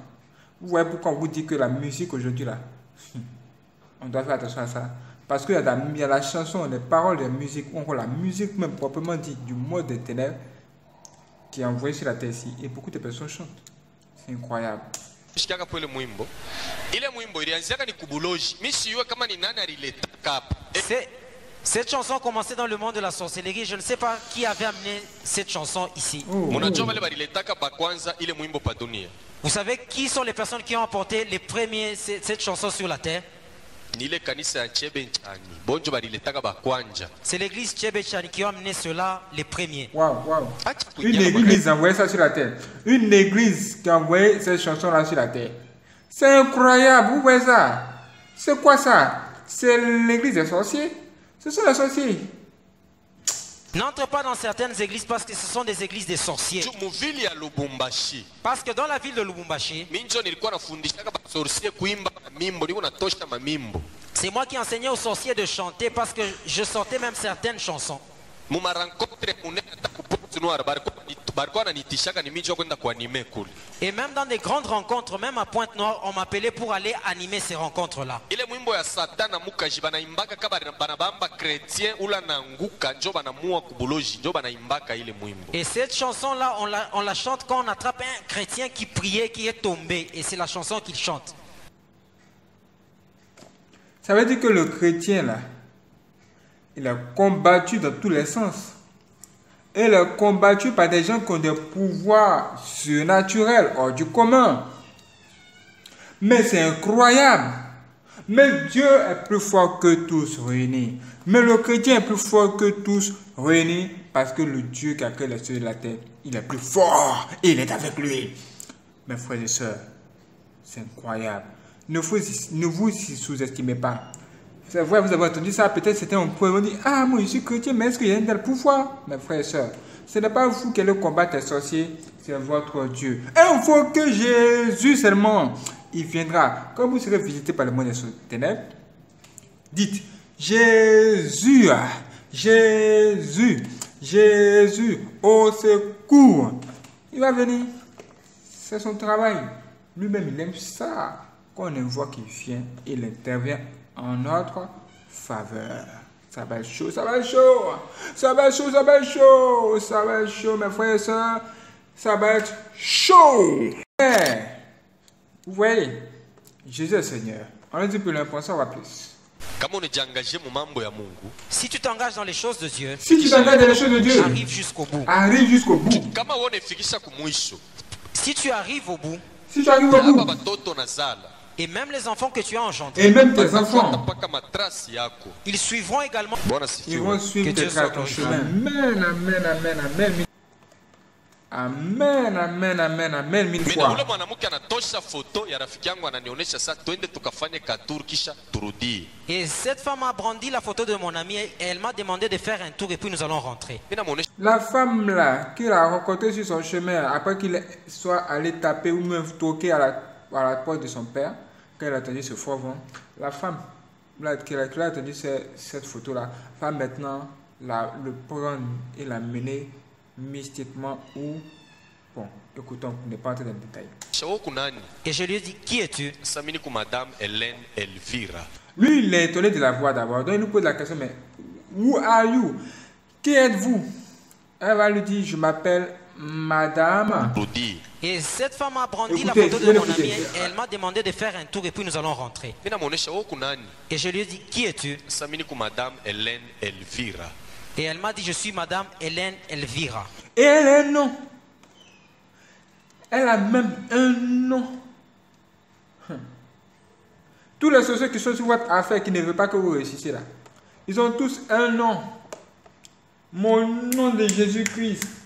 Vous voyez pourquoi on vous dit que la musique aujourd'hui là, [LAUGHS] on doit faire attention à ça. Parce qu'il y, a la- chanson, les paroles de musique, ou encore la musique même proprement dit du mot des ténèbres qui est envoyée sur la terre ici. Et beaucoup de personnes chantent. Incroyable. shikaka po ile mwimbo ile mwimbo ilianziaka ni kubuloji mi siyue kama ni nani aliletaka hapa C'est- Cette chanson commençait dans le monde de la sorcellerie. Je ne sais pas qui avait amené cette chanson ici. dunia Vous savez qui sont les personnes qui ont apporté les premiers ce- cette chanson sur la terre? C'est l'église Tchébéchani qui ont amené cela les premiers. Une église a envoyé ça sur la terre. Une église qui a envoyé cette chanson-là sur la terre. C'est incroyable, vous voyez ça? C'est quoi ça? C'est l'église des sorciers Ce sont les sorciers. N'entre pas dans certaines églises parce que ce sont des églises des sorciers. Parce que dans la ville de Lubumbashi, c'est moi qui enseignais aux sorciers de chanter parce que je sortais même certaines chansons. Munene Et même dans des grandes rencontres, même à Pointe-Noire, on m'appelait pour aller animer ces rencontres-là. ile mwimbo ya satana mukaji banaimbaka ka bana- banabamba chrétien ula nanguka njo banamua kubuloji njo banaimbaka ile mwimbo Et cette chanson-là, on la, on la chante quand on attrape un chrétien qui priait, qui est tombé. Et c'est la chanson qu'il chante. Ça veut dire que le chrétien, là, il a combattu dans tous les sens. Il est combattu par des gens qui ont des pouvoirs surnaturels, hors du commun. Mais c'est incroyable. Mais Dieu est plus fort que tous réunis. Mais le chrétien est plus fort que tous réunis parce que le Dieu qui a créé les cieux et la terre, il est plus fort et il est avec lui. Mes frères et sœurs, c'est incroyable. Ne vous, ne vous sous-estimez pas. C'est vrai, vous avez entendu ça, peut-être c'était un point, on dit, ah, moi je suis chrétien, mais est-ce qu'il y a un tel pouvoir? Mes frères et sœurs, ce n'est pas vous qui allez combattre les sorciers, c'est votre Dieu. Il faut que Jésus seulement, il viendra. Quand vous serez visité par le monde des ténèbres, dites, Jésus, Jésus, Jésus, au secours. Il va venir. C'est son travail. Lui-même, il aime ça. Quand on voit qu'il vient, il intervient en notre faveur. Ça va être chaud, ça va être chaud. Ça va être chaud, ça va être chaud. Ça va être chaud, mes frères et sœurs. Ça va être chaud. Eh, Vous voyez, Jésus est Seigneur. On a dit plus l'important, on va plus. Si tu t'engages dans les choses de Dieu, Si tu t'engages dans les choses de Dieu, arrive jusqu'au bout. arrive jusqu'au bout. Si tu arrives au bout, Si tu arrives au bout, et même les enfants que tu as engendrés, et même tes enfants, ils suivront également. ils vont suivre Que Dieu tes soit traces, ton chemin. Amen, amen, amen, amen. Amen, amen, amen, amen, mille Mimi ule fois. mwanamke anatosha foto ya rafiki yangu ananionyesha saa twende tukafanye katuru kisha turudie Et cette femme a brandi la photo de mon ami et elle m'a demandé de faire un tour et puis nous allons rentrer. La femme là, qu'il a rencontrée sur son chemin, après qu'il soit allé taper ou même toquer à la, à la porte de son père, quand elle a entendu ce fort vent, la femme là, qui a, qui a cette photo-là, va maintenant la, le prendre et la mener mystiquement où? Bon, écoutons, on n'est pas entré dans le détail. Et je lui ai dit, qui es-tu? Madame Hélène Elvira. Lui, il est étonné de la voir d'abord. Donc, il nous pose la question, mais who are you? Qui êtes-vous? Elle va lui dire, je m'appelle Madame. Et cette femme a brandi la photo de mon ami et elle m'a demandé de faire un tour et puis nous allons rentrer. Et je lui ai dit, qui es-tu? Madame Hélène Elvira Et elle m'a dit, je suis Madame Hélène Elvira. Et elle a un nom. Elle a même un nom. Hum. Tous les sociaux qui sont sur votre affaire qui ne veulent pas que vous réussissiez là, ils ont tous un nom. Mon nom de Jésus-Christ.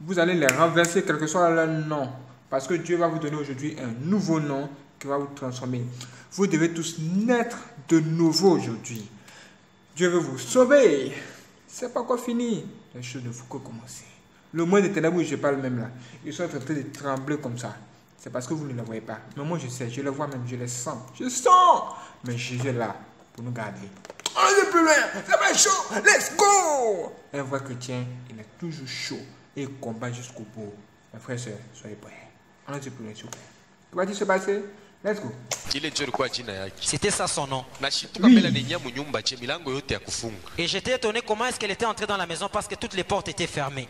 Vous allez les renverser, quel que soit leur nom. Parce que Dieu va vous donner aujourd'hui un nouveau nom qui va vous transformer. Vous devez tous naître de nouveau aujourd'hui. Dieu veut vous sauver. C'est pas encore fini. Les choses ne font que commencer. Le moins des ténèbres je parle même là, ils sont en train de trembler comme ça. C'est parce que vous ne les voyez pas. Mais moi je sais, je les vois même, je les sens. Je sens. Mais Jésus est là pour nous garder. On est plus loin. Ça va chaud. Let's go. Un vrai chrétien, il est toujours chaud et combat jusqu'au bout. Mes frères et sœurs, soyez prêts. On s'il. Que va-t-il se passer Let's go. C'était ça son nom. Oui. Et j'étais étonné comment est-ce qu'elle était entrée dans la maison parce que toutes les portes étaient fermées.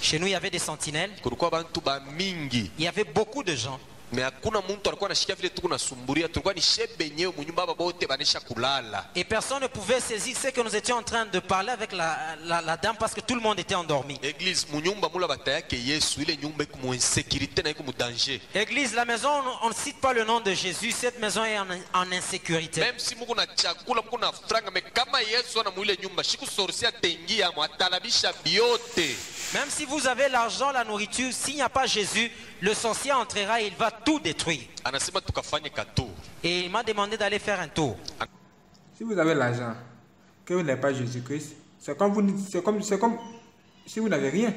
Chez nous, il y avait des sentinelles. Il y avait beaucoup de gens. Me hakuna muntu alikuwa anashikia vile tuku nasumburia tulikuwa ni shebe nyewe munyumba aba bote banesha kulala Et personne ne pouvait saisir ce que nous étions en train de parler avec la, la- la dame parce que tout le monde était endormi. eglise munyumba mula batayake yesu ile nyumba iko mu insécurité na iko mu danger Église, la maison, on- on ne cite pas le nom de Jésus. Cette maison est en, en insécurité. même si muko na chakula muko na franga me kama yesu ana muile nyumba shikusorisia tengia mo atalabisha biote Même si vous avez l'argent, la nourriture, s'il n'y a pas Jésus, le sorcier entrera et il va tout détruire. Et il m'a demandé d'aller faire un tour. Si vous avez l'argent, que vous n'avez pas Jésus-Christ, c'est comme, vous- c'est comme, c'est comme si vous n'avez rien.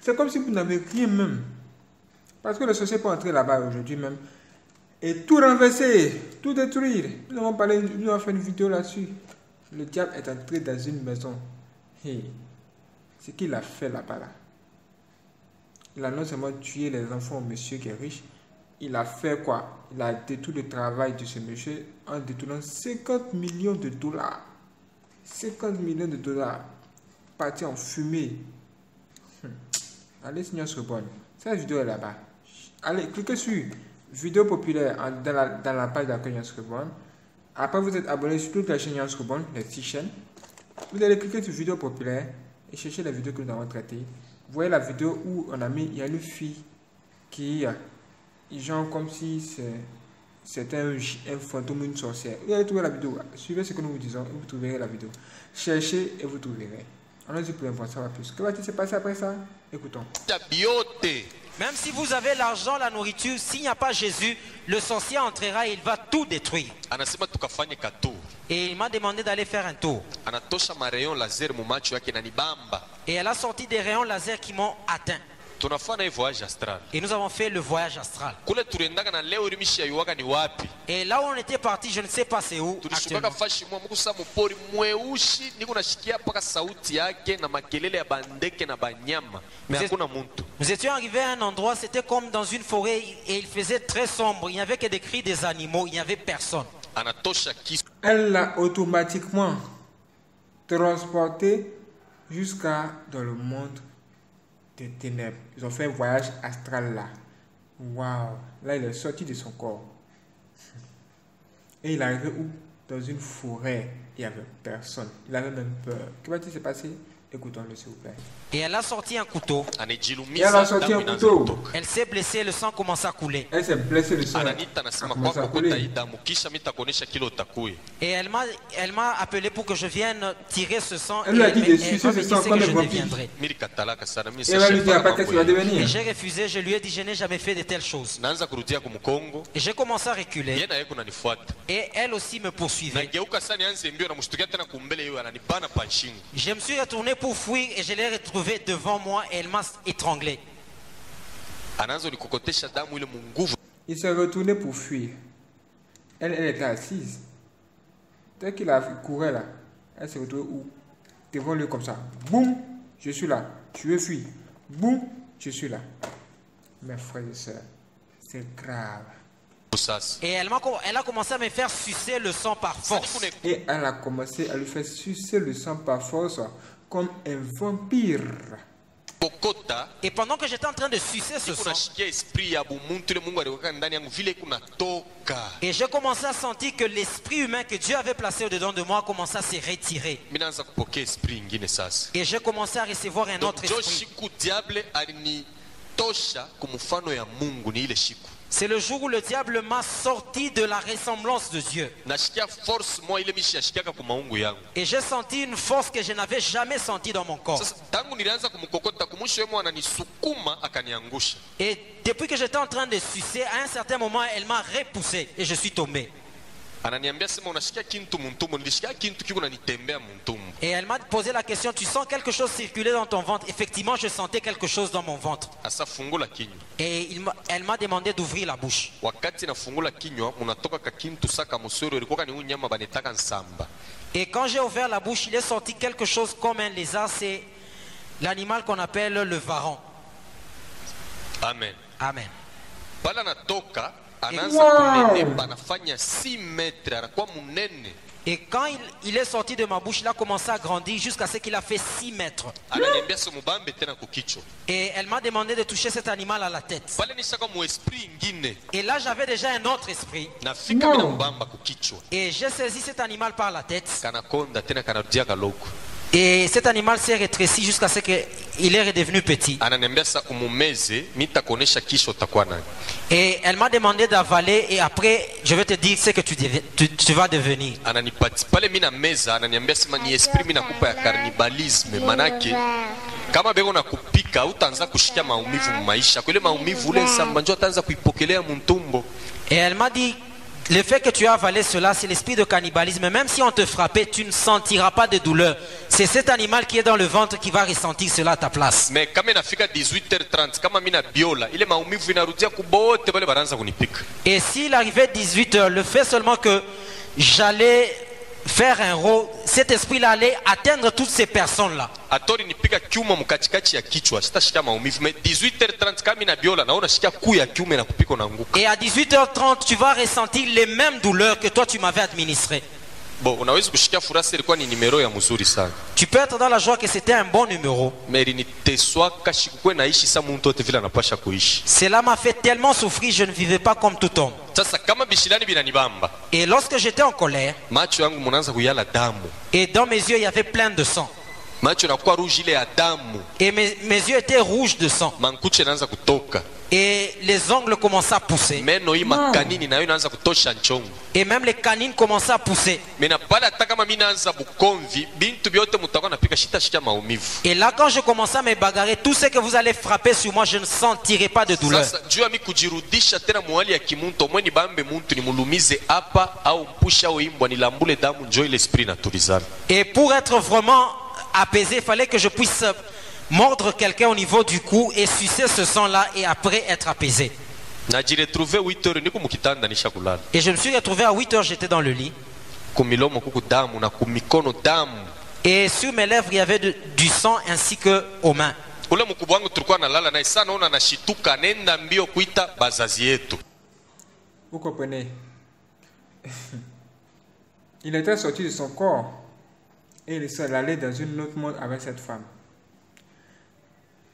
C'est comme si vous n'avez rien même. Parce que le sorcier peut entrer là-bas aujourd'hui même et tout renverser, tout détruire. Nous avons, parlé, nous avons fait une vidéo là-dessus. Le diable est entré dans une maison. Hey, ce qu'il a fait là-bas là. Il a non seulement tué les enfants au monsieur qui est riche, il a fait quoi? Il a détruit le travail de ce monsieur en détournant 50 millions de dollars. 50 millions de dollars partis en fumée. Hum. Allez, Seigneur. Cette vidéo est là-bas. Allez, cliquez sur vidéo populaire dans, la, dans la page d'accueil Yans Rebonne. Après, vous êtes abonné sur toutes les chaînes Yans Rebonne, les six chaînes. Vous allez cliquer sur vidéo populaire et chercher la vidéo que nous avons traitée. Vous voyez la vidéo où on a mis, il y a une fille qui, euh, genre comme si c'est un, un fantôme, une sorcière. Vous allez trouver la vidéo. Suivez ce que nous vous disons et vous trouverez la vidéo. Cherchez et vous trouverez. Allons-y pour en savoir plus. Que va-t-il se passer après ça? Écoutons. Même si vous avez l'argent, la nourriture, s'il n'y a pas Jésus, le sorcier entrera et il va tout détruire. Et il m'a demandé d'aller faire un tour. Et elle a sorti des rayons laser qui m'ont atteint. Et nous avons fait le voyage astral. Et là où on était parti, je ne sais pas c'est où. Nous étions arrivés à un endroit, c'était comme dans une forêt et il faisait très sombre. Il n'y avait que des cris des animaux, il n'y avait personne. Elle l'a automatiquement transporté jusqu'à dans le monde ténèbres. Ils ont fait un voyage astral là. Waouh. Là, il est sorti de son corps. Et il est arrivé où? Dans une forêt. Il n'y avait personne. Il avait même peur. Que va-t-il se passer? Écoutons-le, s'il vous plaît. Et elle a sorti un couteau. Et elle a sorti un couteau. Elle s'est blessée, le sang commençait à couler. Elle s'est blessée le sang. commencé à couler. Et elle m'a, elle m'a appelé pour que je vienne tirer ce sang. Elle et lui a dit elle, de elle sucer ce sang comme je deviendrai. Et elle lui sishafanya après qu'est-ce qu'il va yenyewe. Et devenir. j'ai refusé, je lui ai dit, je n'ai jamais fait de telles choses. Et j'ai commencé à reculer. Et elle aussi me poursuivait. Je me suis retourné pour fuir et je l'ai devant moi et elle m'a étranglé. Il s'est retourné pour fuir. Elle, elle était assise. Dès qu'il a couru là, elle s'est retrouvée où? Devant lui comme ça. Boum, je suis là. Tu veux fuir? Boum, je suis là. Mes frères et sœurs, c'est grave. Et elle, m'a, co- elle a commencé à me faire sucer le sang par force. Et elle a commencé à lui faire sucer le sang par force comme un vampire. Et pendant que j'étais en train de sucer ce sang, et j'ai commencé à sentir que l'esprit humain que Dieu avait placé au-dedans de moi commençait à se retirer. Et j'ai commencé à recevoir un autre esprit. C'est le jour où le diable m'a sorti de la ressemblance de Dieu. Et j'ai senti une force que je n'avais jamais sentie dans mon corps. Et depuis que j'étais en train de sucer, à un certain moment, elle m'a repoussé et je suis tombé. Ananiambia sema unashikia kintu muntumbu nilishikia kintu kiko nanitembea muntumbu Et elle m'a posé la question, tu sens quelque chose circuler dans ton ventre? Effectivement, je sentais quelque chose dans mon ventre. asa fungula kinywa Et il elle m'a demandé d'ouvrir la bouche. wakati nafungula kinywa munatoka ka kintu saka musoro ilikuwa ni unyama banetaka nsamba Et quand j'ai ouvert la bouche, il est sorti quelque chose comme un lézard. C'est l'animal qu'on appelle le varan. amen Amen. anatoka anaanza Wow. kunenepa anafanya 6 metre anakuwa munene Et quand il, il est sorti de ma bouche, il a commencé à grandir jusqu'à ce qu'il a fait 6 mètres. Et elle m'a demandé de toucher cet animal à la tête. Et là, j'avais déjà un autre esprit. Et j'ai saisi cet animal par la tête. Et cet animal s'est rétréci jusqu'à ce qu'il est redevenu petit. Et elle m'a demandé d'avaler et après, je vais te dire ce que tu, devi- tu- tu vas devenir. ananipati pale mina meza ananiambia sema ni esprit mina kupa ya carnibalisme manake kama beko na kupika utaanza kushikia maumivu mumaisha kwele maumivu ule nsamba njo ataanza kuipokelea muntumbo Et elle m'a dit, le fait que tu as avalé cela, c'est l'esprit de cannibalisme. Même si on te frappait, tu ne sentiras pas de douleur. C'est cet animal qui est dans le ventre qui va ressentir cela à ta place. kama inafika 18h30 kama mina biola ile maumivu inarudia kubote bale banaanza kunipika Et s'il arrivait 18h, le fait seulement que j'allais faire un rôle, cet esprit-là allait atteindre toutes ces personnes-là. atori nipika kiuma mkatikati ya kichwa sitashika maumivu me 18h30 kama ina biola naona shika kuu ya kiume na kupika unaanguka Et à 18h30, tu vas ressentir les mêmes douleurs que toi tu m'avais administrées. bo unaweza kushikia furasa ilikuwa ni nimero ya mzuri sana Tu peux être dans la joie que c'était un bon numéro. me iliniteswaka shikukwe naishi sa muntu ote vile anapasha kuishi Cela m'a fait tellement souffrir, je ne vivais pas comme tout homme. sasa kama bishilani binanibamba Et lorsque j'étais en colère, et dans mes yeux il y avait plein de sang, et mes, mes yeux étaient rouges de sang, et les ongles commençaient à pousser, et même les canines commençaient à pousser. Et là, quand je commençais à me bagarrer, tout ce que vous allez frapper sur moi, je ne sentirai pas de douleur. Et pour être vraiment apaisé, il fallait que je puisse mordre quelqu'un au niveau du cou et sucer ce sang-là et après être apaisé. najiretrouve 8 heures niko mukitanda nisha kulala Et je me suis retrouvé à 8 heures, j'étais dans le lit. Et sur mes lèvres, il y avait de- du sang ainsi que aux mains. ule mkubwa wangu tulikuwa nalala naye sana naona nashituka nenda mbio kuita bazazi yetu Vous comprenez [LAUGHS] Il était sorti de son corps et il s'est allé dans un autre monde avec cette femme.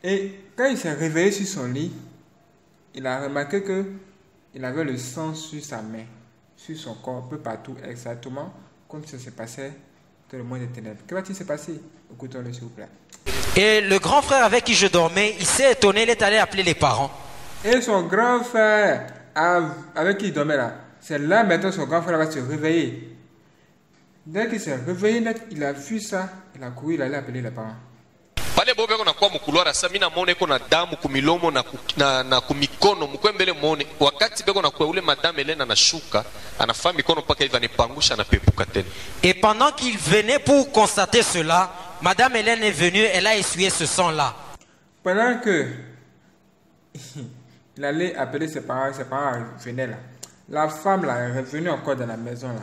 Et quand il s'est réveillé sur son lit, il a remarqué que il avait le sang sur sa main, sur son corps, un peu partout, exactement comme ça se passait dans le monde des ténèbres. Que va-t-il se passer? Écoutons-le s'il vous plaît. Et le grand frère avec qui je dormais, il s'est étonné, il est allé appeler les parents. Et son grand frère, av- avec qui il dormait là, c'est là maintenant son grand frère va se réveiller. Dès qu'il s'est réveillé, il a vu ça, il a couru, il allait appeler les parents. Pale bobe eko nakuwa mukulwara sa mi namona eko na damu kumilomo na, ku, na, na kumikono mkwembele mwone wakati beko nakuwa ule madamu elena anashuka anafaa mikono mpaka hivi anipangusha anapepuka tena Et pendant qu'il venait pour constater cela, Madame Hélène est venue, elle a essuyé ce sang-là. Pendant que [LAUGHS] il allait appeler ses parents, ses parents venaient là. La femme là est revenue encore dans la maison là.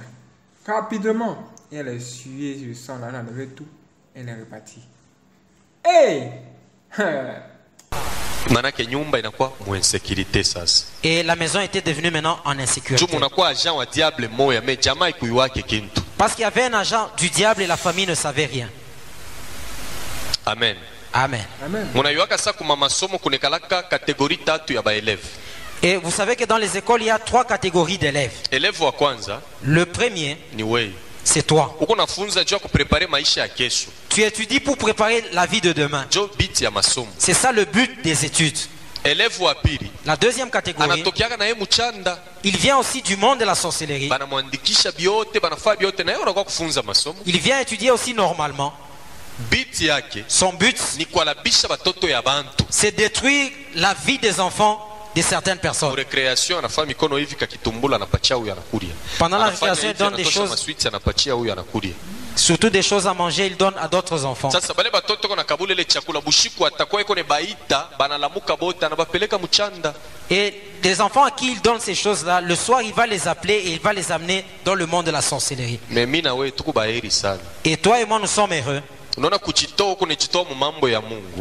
Rapidement. Et elle a essuyé le sang là, elle a enlevé tout. Elle est repartie. Hey! [LAUGHS] manake nyumba inakuwa muinsekirite sasa Et la maison était devenue maintenant en juu insécurité. munakuwa agent wa diable moya me jamaa ikuiwake kintu Parce qu'il y avait un agent du diable et la famille ne savait rien. amen Amen. Amen. munaiwaka sa kuma masomo kunekalaka kategori tatu ya baeleve Et vous savez que dans les écoles, il y a trois catégories d'élèves. eleve wa kwanza Le premier, ni wei c'est toi. Tu étudies pour préparer la vie de demain. C'est ça le but des études. La deuxième catégorie, il vient aussi du monde de la sorcellerie. Il vient étudier aussi normalement. Son but, c'est détruire la vie des enfants de certaines personnes. Pendant la récréation, il donne des choses, surtout des choses à manger, il donne à d'autres enfants. Et des enfants à qui il donne ces choses-là, le soir, il va les appeler et il va les amener dans le monde de la sorcellerie. sana Et toi et moi, nous sommes heureux.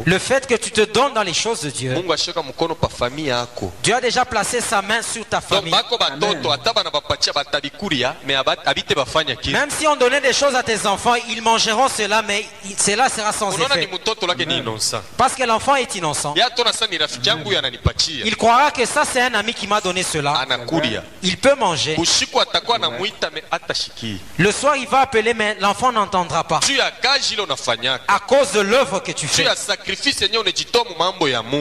Le fait que tu te donnes dans les choses de Dieu, Dieu a déjà placé sa main sur ta famille. Même si on donnait des choses à tes enfants, ils mangeront cela, mais cela sera sans effet. Parce que l'enfant est innocent. Il croira que ça, c'est un ami qui m'a donné cela. Il peut manger. Le soir, il va appeler, mais l'enfant n'entendra pas. À cause de l'œuvre que tu fais.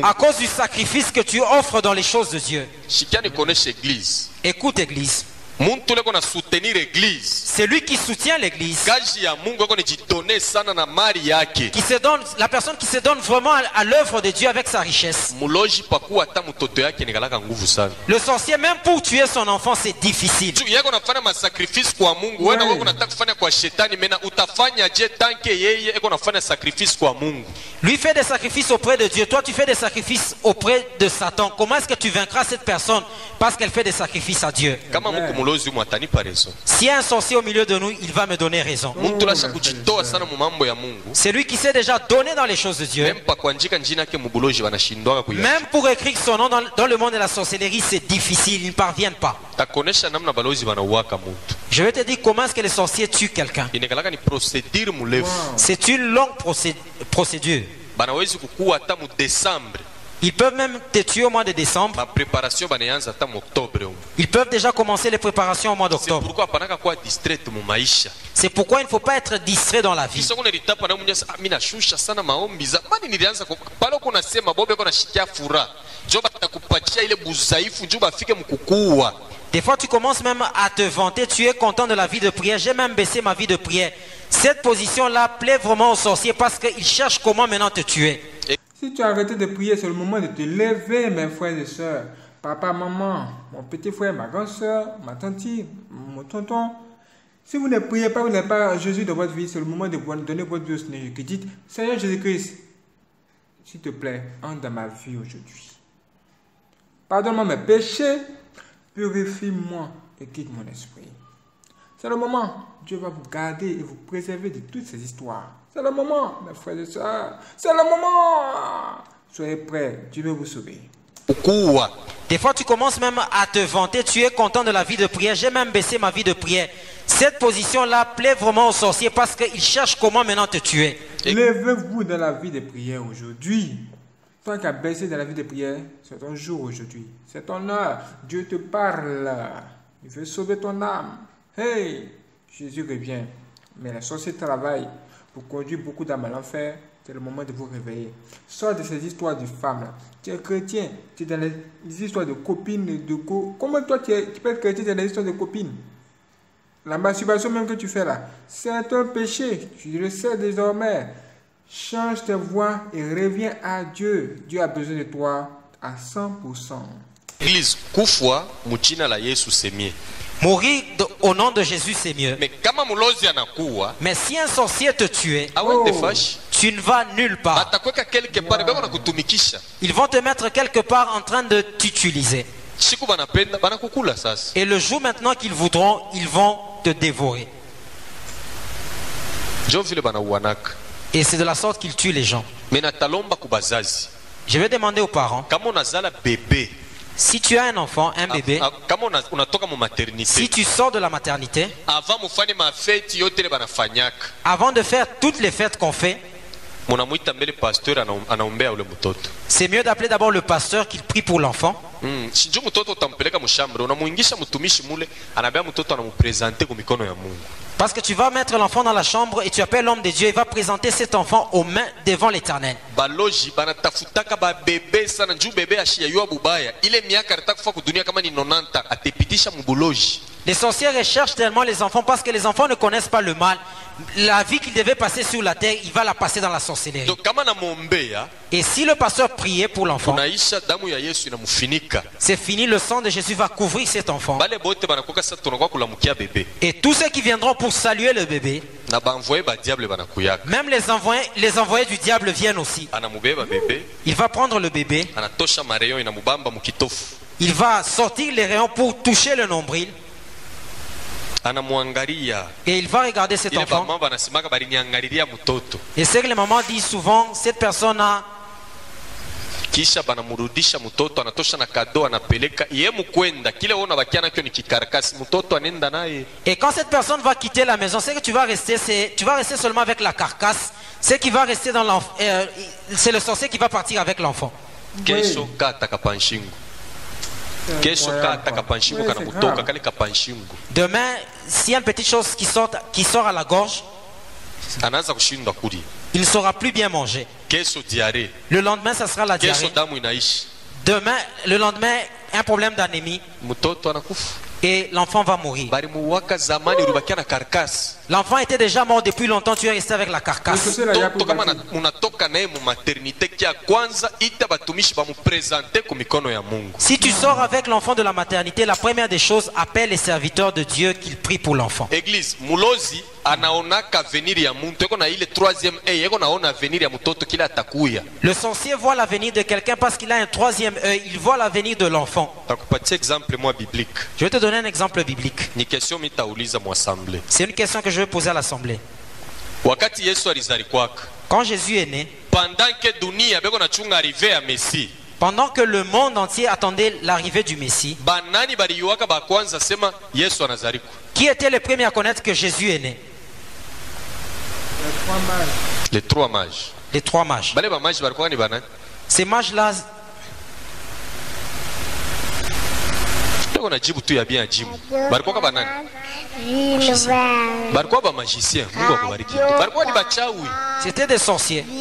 À cause du sacrifice que tu offres dans les choses de Dieu. Écoute, Église. C'est lui qui soutient l'Église. Qui se donne, la personne qui se donne vraiment à, l'œuvre de Dieu avec sa richesse. Le sorcier, même pour tuer son enfant, c'est difficile. Lui fait des sacrifices auprès de Dieu. Toi, tu fais des sacrifices auprès de Satan. Comment est-ce que tu vaincras cette personne? Parce qu'elle fait des sacrifices à Dieu a un sorcier au milieu de nous, il va me donner raison. C'est lui qui s'est déjà donné dans les choses de Dieu. Même pour écrire son nom dans, dans le monde de la sorcellerie, c'est difficile. Ils ne parviennent pas. Je vais te dire comment est-ce que les sorciers tuent quelqu'un. C'est une longue procé- procédure. Ils peuvent même te tuer au mois de décembre. Ils peuvent déjà commencer les préparations au mois c'est d'octobre. C'est pourquoi il ne faut pas être distrait dans la vie. Des fois, tu commences même à te vanter, tu es content de la vie de prière. J'ai même baissé ma vie de prière. Cette position-là plaît vraiment aux sorciers parce qu'ils cherchent comment maintenant te tuer. Si tu as arrêté de prier, c'est le moment de te lever, mes frères et sœurs. Papa, maman, mon petit frère, ma grande sœur, ma tante, mon tonton. Si vous ne priez pas, vous n'avez pas Jésus dans votre vie, c'est le moment de vous donner votre vie au Seigneur. Que dites, Seigneur Jésus-Christ, s'il te plaît, entre dans ma vie aujourd'hui. Pardonne-moi mes péchés, purifie-moi et quitte mon esprit. C'est le moment. Dieu va vous garder et vous préserver de toutes ces histoires. C'est le moment, mes frères et sœurs. C'est le moment. Soyez prêts. Dieu veut vous sauver. Des fois, tu commences même à te vanter, tu es content de la vie de prière. J'ai même baissé ma vie de prière. Cette position-là plaît vraiment aux sorciers parce qu'ils cherchent comment maintenant te tuer. Et- Levez-vous dans la vie de prière aujourd'hui. Toi qui as baissé dans la vie de prière, c'est ton jour aujourd'hui. C'est ton heure. Dieu te parle. Il veut sauver ton âme. Hey, Jésus revient. Mais les sorciers travaillent pour conduire beaucoup d'âmes à l'enfer. C'est le moment de vous réveiller. Sors de ces histoires de femmes. là. Tu es chrétien. Tu es dans les histoires de copines. De co- Comment toi tu, es- tu peux être chrétien dans les histoires de copines? La masturbation même que tu fais là, c'est un péché. Tu le sais désormais. Change tes voix et reviens à Dieu. Dieu a besoin de toi à 100%. Eglise kufwa mujina la yesu semie Mourir de- au nom de Jésus, c'est mieux. me kama mulozi anakuwa Mais si un sorcier te tuait, awende Oh. fashi tu ne vas nulle part. batakweka quelque nakutumikisha Ils vont te mettre quelque part en train de t'utiliser. siku banapenda banakukula sasa Et le jour maintenant qu'ils voudront, ils vont te dévorer. njo vile banauanaka Et c'est de la sorte qu'ils tuent les gens. natalomba Je vais demander aux parents, kama unazala bebe si tu as un enfant, un bébé, a- a- kama una- unatoka mu si tu sors de la maternité, avant de faire toutes les fêtes qu'on fait, c'est mieux d'appeler d'abord le pasteur qu'il prie pour l'enfant. Mm. sinjo mtoto utampeleka mshambra unamuingisha mtumishi mule anabea mtoto anamupresente ku mikono ya mungu Parce que tu vas mettre l'enfant dans la chambre et tu appelles l'homme de Dieu et va présenter cet enfant aux mains devant l'éternel. baloji banatafutaka babebe sana njuu bebe ashiyayua bubaya ile miaka anataka kufa kudunia kama ni 90 atepitisha mubuloji Les sorciers recherchent tellement les enfants parce que les enfants ne connaissent pas le mal. La vie qu'il devait passer sur la terre, il va la passer dans la sorcellerie. Et si le pasteur priait pour l'enfant, c'est fini, le sang de Jésus va couvrir cet enfant. Et tous ceux qui viendront pour saluer le bébé, même les envoyés, les envoyés du diable viennent aussi. Il va prendre le bébé, il va sortir les rayons pour toucher le nombril. Et il va regarder cet enfant. Et c'est que les mamans disent souvent, cette personne a kisha banamrudisha mtoto anatosha na kado anapeleka ye mukwenda kile wewe unabakia nakyo ni kikarakasi mtoto anenda naye Et quand cette personne va quitter la maison, c'est que tu vas rester, c'est, tu vas rester seulement avec la carcasse. C'est qui va rester dans l'enfant. euh, c'est le sorcier qui va partir avec l'enfant. kesho kesho kana mutoka kale Demain, s'il y a une petite chose qui sort, qui sort à la gorge, il ne saura plus bien manger. Le lendemain, ça sera la diarrhée. Demain, le lendemain, un problème d'anémie et l'enfant va mourir. L'enfant était déjà mort depuis longtemps, tu es resté avec la carcasse. Si tu sors avec l'enfant de la maternité, la première des choses, appelle les serviteurs de Dieu qu'ils prient pour l'enfant. eglise mulozi atakuya Le sorcier voit l'avenir de quelqu'un parce qu'il a un troisième œil, il voit l'avenir de l'enfant. Je vais te donner un exemple biblique. C'est une question que je vais poser à l'Assemblée. Quand Jésus est né, pendant que le monde entier attendait l'arrivée du Messie, qui était le premier à connaître que Jésus est né? Les trois mages. Les trois mages. Ces mages-là, tu ya mungu akubariki ni bachawi c'était des sorciers, ni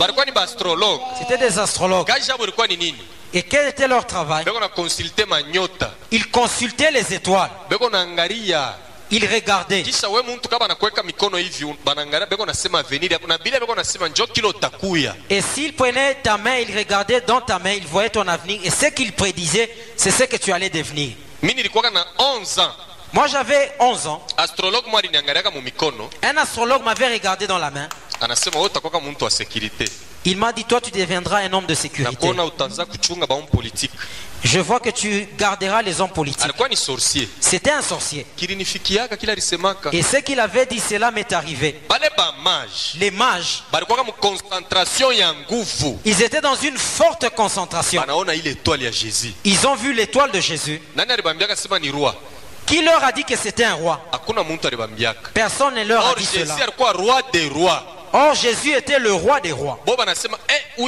c'était des astrologues. kazi yabo ilikuwa ni nini? Et quel était leur travail? Beko na konsulte manyota Ils consultaient les étoiles, beko ils regardaient. kisha we muntu kama anakuweka mikono hivi banaangalia beko nasema avenir yako na bila beko nasema njo kile utakuya Et s'ils prenaient ta main, ils regardaient dans ta main, ils voyaient ton avenir. Et ce qu'ils prédisaient, c'est ce que tu allais devenir. Mi nilikuwaka na 11 ans Moi, j'avais 11 ans. astrologue mwa aliniangaliaka mu mikono Un astrologue m'avait regardé dans la main. anasema wa sécurité Il m'a dit, toi, tu deviendras un homme de sécurité. nakuona utaanza kuchunga bahomme politique Je vois que tu garderas les hommes politiques. C'était un sorcier. Et ce qu'il avait dit, cela m'est arrivé. Les mages, ils étaient dans une forte concentration. Ils ont vu l'étoile de Jésus. Qui leur a dit que c'était un roi? Personne ne leur a dit cela. Or, Jésus était le roi des rois. eh,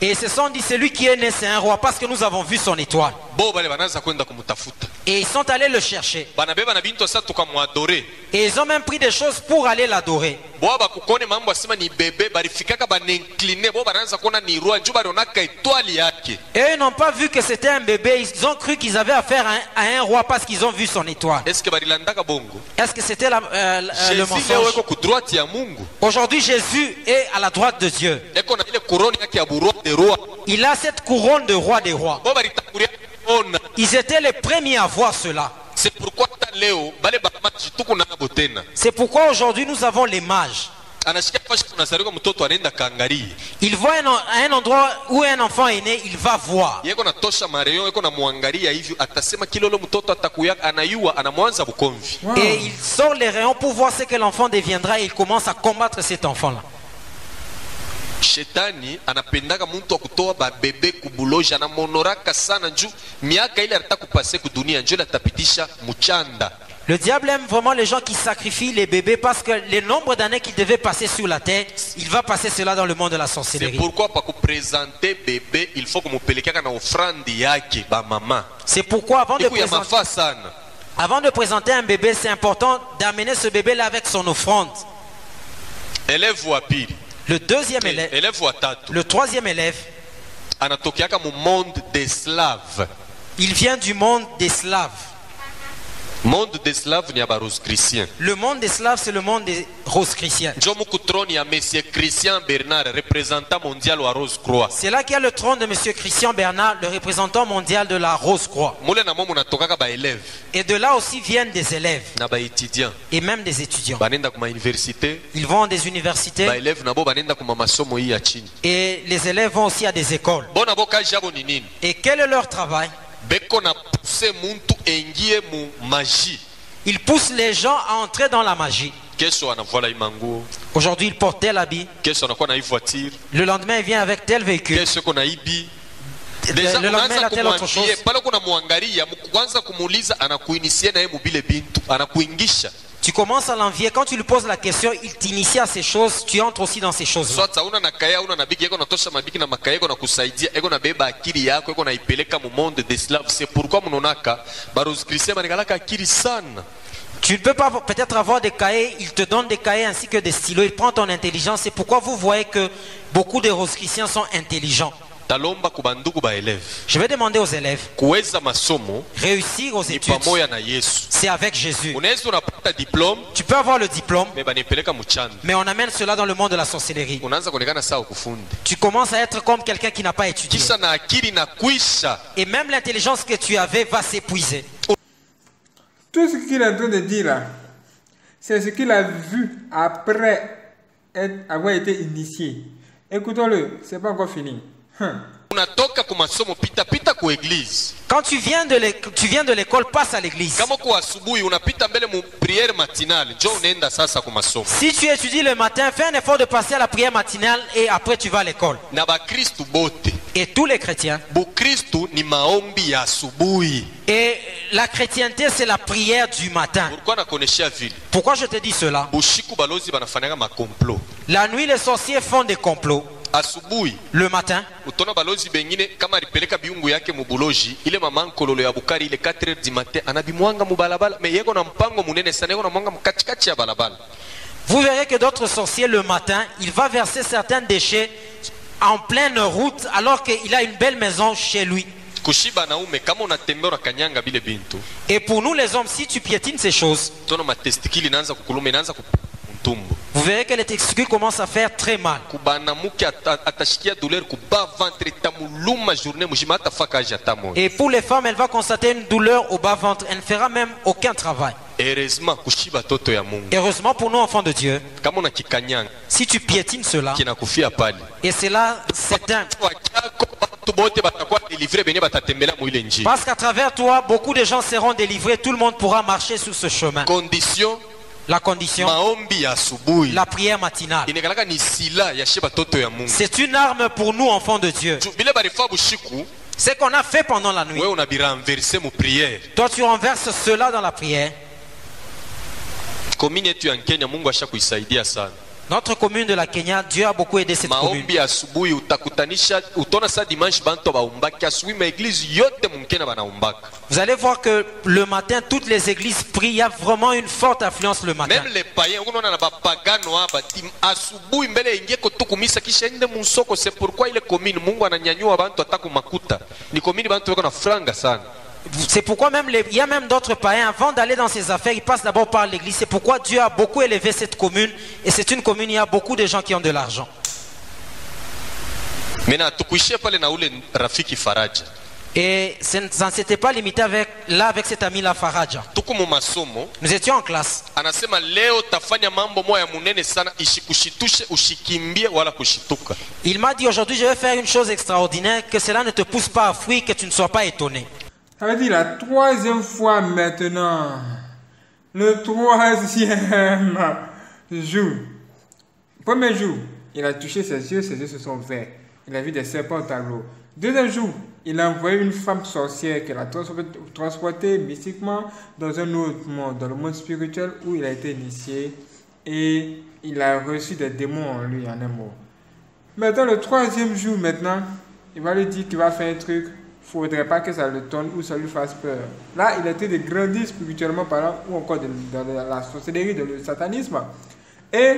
Et ils se sont dit, celui qui est né, c'est un roi parce que nous avons vu son étoile. Et ils sont allés le chercher. Et ils ont même pris des choses pour aller l'adorer. Et eux n'ont pas vu que c'était un bébé. Ils ont cru qu'ils avaient affaire à un, à un roi parce qu'ils ont vu son étoile. Est-ce que c'était la- euh, le leo mensonge Aujourd'hui, Jésus est à la droite de Dieu. Il a cette couronne de roi des rois. Ils étaient les premiers à voir cela. C'est pourquoi aujourd'hui nous avons les mages. Il voit un, un endroit où un enfant est né, il va voir. bukomvi Et il sort les rayons pour voir ce que l'enfant deviendra et il commence à combattre cet enfant-là. shetani anapendaka muntu wa kutoa babebe kubuloja anamonoraka sana njuu miaka ile atata kupase kudunia njo ile atapitisha muchanda Le diable aime vraiment les gens qui sacrifient les bébés parce que le nombre d'années qu'il devait passer sur la terre, il va passer cela dans le monde de la c'est sorcellerie. C'est pourquoi avant de, présenter, avant de présenter un bébé, c'est important d'amener ce bébé-là avec son offrande. Le deuxième élève, wa tatu le troisième élève, anatokeaka mu monde des slaves il vient du monde des Slaves. Monde des slaves ni Le monde des Slaves, c'est le monde des roses chrétiens. ya monsieur christian bernard représentant mondial wa rose croix C'est là qu'il y a le trône de M. Christian Bernard, le représentant mondial de la Rose Croix. mule Et de là aussi viennent des élèves na et même des étudiants. banenda kuma université Ils vont des universités baeleve nabo banenda kuma masomo hii ya chini et les élèves vont aussi à des écoles. bona Et quel est leur travail? Beko na muntu Il pousse les gens à entrer dans la magie. Aujourd'hui, il porte tel habit. Le lendemain, il vient avec tel véhicule. Le lendemain, il a telle autre chose. Tu commences à l'envier. Quand tu lui poses la question, il t'initie à ces choses. Tu entres aussi dans ces sana Tu ne peux pas peut-être avoir des cahiers. Il te donne des cahiers ainsi que des stylos. Il prend ton intelligence. C'est pourquoi vous voyez que beaucoup de Rosicruciens sont intelligents. Talomba kubanduku baeleve Je vais demander aux élèves. kuweza masomo Réussir aux études, pamoja na yesu c'est avec Jésus. unaweza unapata diplome Tu peux avoir le diplôme, me banipeleka muchanda mais on amène cela dans le monde de la sorcellerie. unaanza kuonekana sawa kufundi Tu commences à être comme quelqu'un qui n'a pas étudié. kisha na akili na kwisha Et même l'intelligence que tu avais va s'épuiser. Tout ce qu'il est en train de dire là, c'est ce qu'il a vu après être- avoir été initié. Écoutons-le, c'est pas encore fini. Eglise Quand tu viens de l'école, passe à l'église. Si tu étudies le matin, fais un effort de passer à la prière matinale et après tu vas à l'école. Et tous les chrétiens. Et la chrétienté, c'est la prière du matin. Pourquoi je te dis cela? La nuit, les sorciers font des complots. Asubuhi. Le matin, utaona balozi bengine kama alipeleka biungu yake mubuloji ile mama nkololo ya bukari ile 4 heures du matin anabimwanga mubalabala me yeko na mpango munene sana yeko na mwanga mkatikati ya balabala. Vous verrez que d'autres sorciers, le matin, il va verser certains déchets en pleine route alors qu'il a une belle maison chez lui. Et pour nous les hommes, si tu piétines ces choses, vous verrez que les testicules commencent à faire très mal. Et pour les femmes, elle va constater une douleur au bas-ventre. Elle ne fera même aucun travail. heureusement pour nous, enfants de Dieu, si tu piétines cela, et mwile njia Parce qu'à travers toi, beaucoup de gens seront délivrés. Tout le monde pourra marcher sur ce chemin. condition La condition, la prière matinale. C'est une arme pour nous, enfants de Dieu. Ce qu'on a fait pendant la nuit. Toi, tu renverses cela dans la prière. Notre commune de la Kenya, Dieu a beaucoup aidé cette commune. maombi ya asubuhi utakutanisha utaona sa dimanche bantu baumbaki asubuhi maeglize yote munkenya banaumbaka Vous allez voir que le matin, toutes les églises prient. Il y a vraiment une forte influence le matin. meme le payen unaona na bapagano aba ti asubuhi mbele ingie kotukumisa kisha ende musoko c'est pourquoi ile komini mungu ananyanyua bantu hata kumakuta ni komini bantu weko na franga sana C'est pourquoi même les- il y a même d'autres païens, avant d'aller dans ces affaires, ils passent d'abord par l'église. C'est pourquoi Dieu a beaucoup élevé cette commune. Et c'est une commune, il y a beaucoup de gens qui ont de l'argent. faraja Et ça ne s'était pas limité avec, là avec cet ami-là, Faraja. tuko mu masomo Nous étions en classe. Il m'a dit aujourd'hui, je vais faire une chose extraordinaire, que cela ne te pousse pas à fuir, que tu ne sois pas étonné. Ça veut dire la troisième fois maintenant. Le troisième jour. Premier jour, il a touché ses yeux, ses yeux se sont verts. Il a vu des serpents au tableau. Deuxième jour, il a envoyé une femme sorcière qui l'a transporté, transporté mystiquement dans un autre monde, dans le monde spirituel où il a été initié et il a reçu des démons en lui, en un mot. Maintenant, le troisième jour, maintenant, il va lui dire qu'il va faire un truc. Faudrait pas que ça le tonne ou ça lui fasse peur. Là, il était de grandir spirituellement parlant ou encore dans la- la sorcellerie, dans le satanisme. Et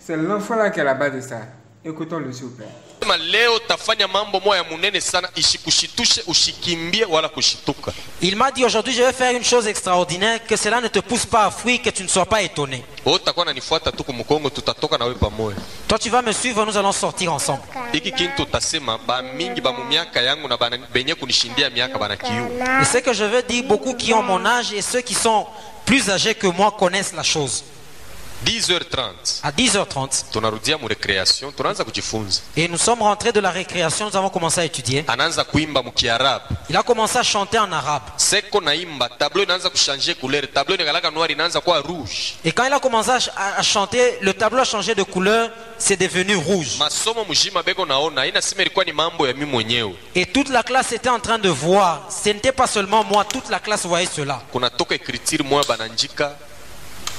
c'est l'enfant là qui est à la base de ça. Écoutons-le s'il vous plaît. Sema leo tafanya mambo moya munene sana ishikushitushe ushikimbie wala kushituka Il m'a dit aujourd'hui, je vais faire une chose extraordinaire, que cela ne te pousse pas à fuir, que tu ne sois pas étonné. utakuwa tu kumkongo tutatoka nawe pamoja Toi, tu vas me suivre, nous allons sortir ensemble. hiki kintu utasema bamingi ba mu miaka yangu na bana- benye kunishindia miaka bana kiu Et ce que je veux dire, beaucoup qui ont mon âge et ceux qui sont plus âgés que moi connaissent la chose. 10h30 À 10h30. tunarudia mu recreation tunaanza kujifunza Et nous sommes rentrés de la récréation, nous avons commencé à étudier. anaanza kuimba mukiarabu Il a commencé à chanter en arabe. seko naimba tableau inaanza kushanje couleur tableau inakalaka noir inaanza kuwa rouge? Et quand il a commencé à, ch- à- à chanter, le tableau a changé de couleur, c'est devenu rouge. masomo mzima beko naona inasema ilikuwa ni mambo ya mi mwenyewe Et toute la classe était en train de voir. Ce n'était pas seulement moi, toute la classe voyait cela. kunatoka ekritiri moya bananjika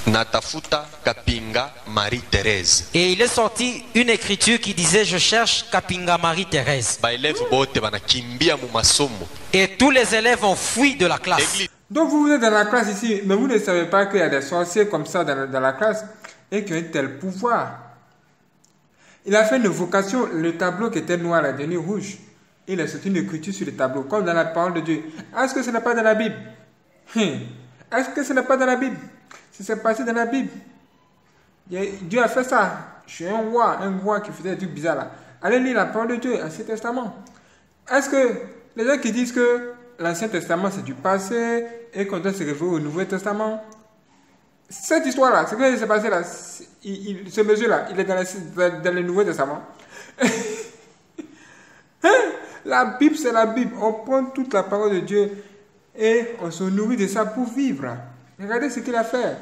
natafuta kapinga marie therese Et il est sorti une écriture qui disait Je cherche Kapinga mu masomo Et tous les élèves ont fui de la classe. Donc vous, vous êtes dans la classe ici, mais vous ne savez pas qu'il y a des sorciers comme ça dans la, dans la classe et qui ont un tel pouvoir. Il a fait une vocation, le tableau qui était noir est devenu rouge. Il a sorti une écriture sur le tableau, comme dans la parole de Dieu. Est-ce que ce n'est pas dans la Bible? Hum. Est-ce que ce n'est pas dans la Bible? Si c'est passé dans la Bible. Dieu a fait ça. Suis un roi, un roi qui faisait des trucs bizarres là. Allez lire la parole de Dieu, l'Ancien Testament. Est-ce que les gens qui disent que l'Ancien Testament c'est du passé et qu'on doit se référer au Nouveau Testament, cette histoire-là, ce qui s'est passé là, il- il- ce monsieur-là, il est dans- dans le Nouveau Testament. [LAUGHS] Hein? La Bible, c'est la Bible. On prend toute la parole de Dieu et on se nourrit de ça pour vivre. Regardez ce qu'il a fait.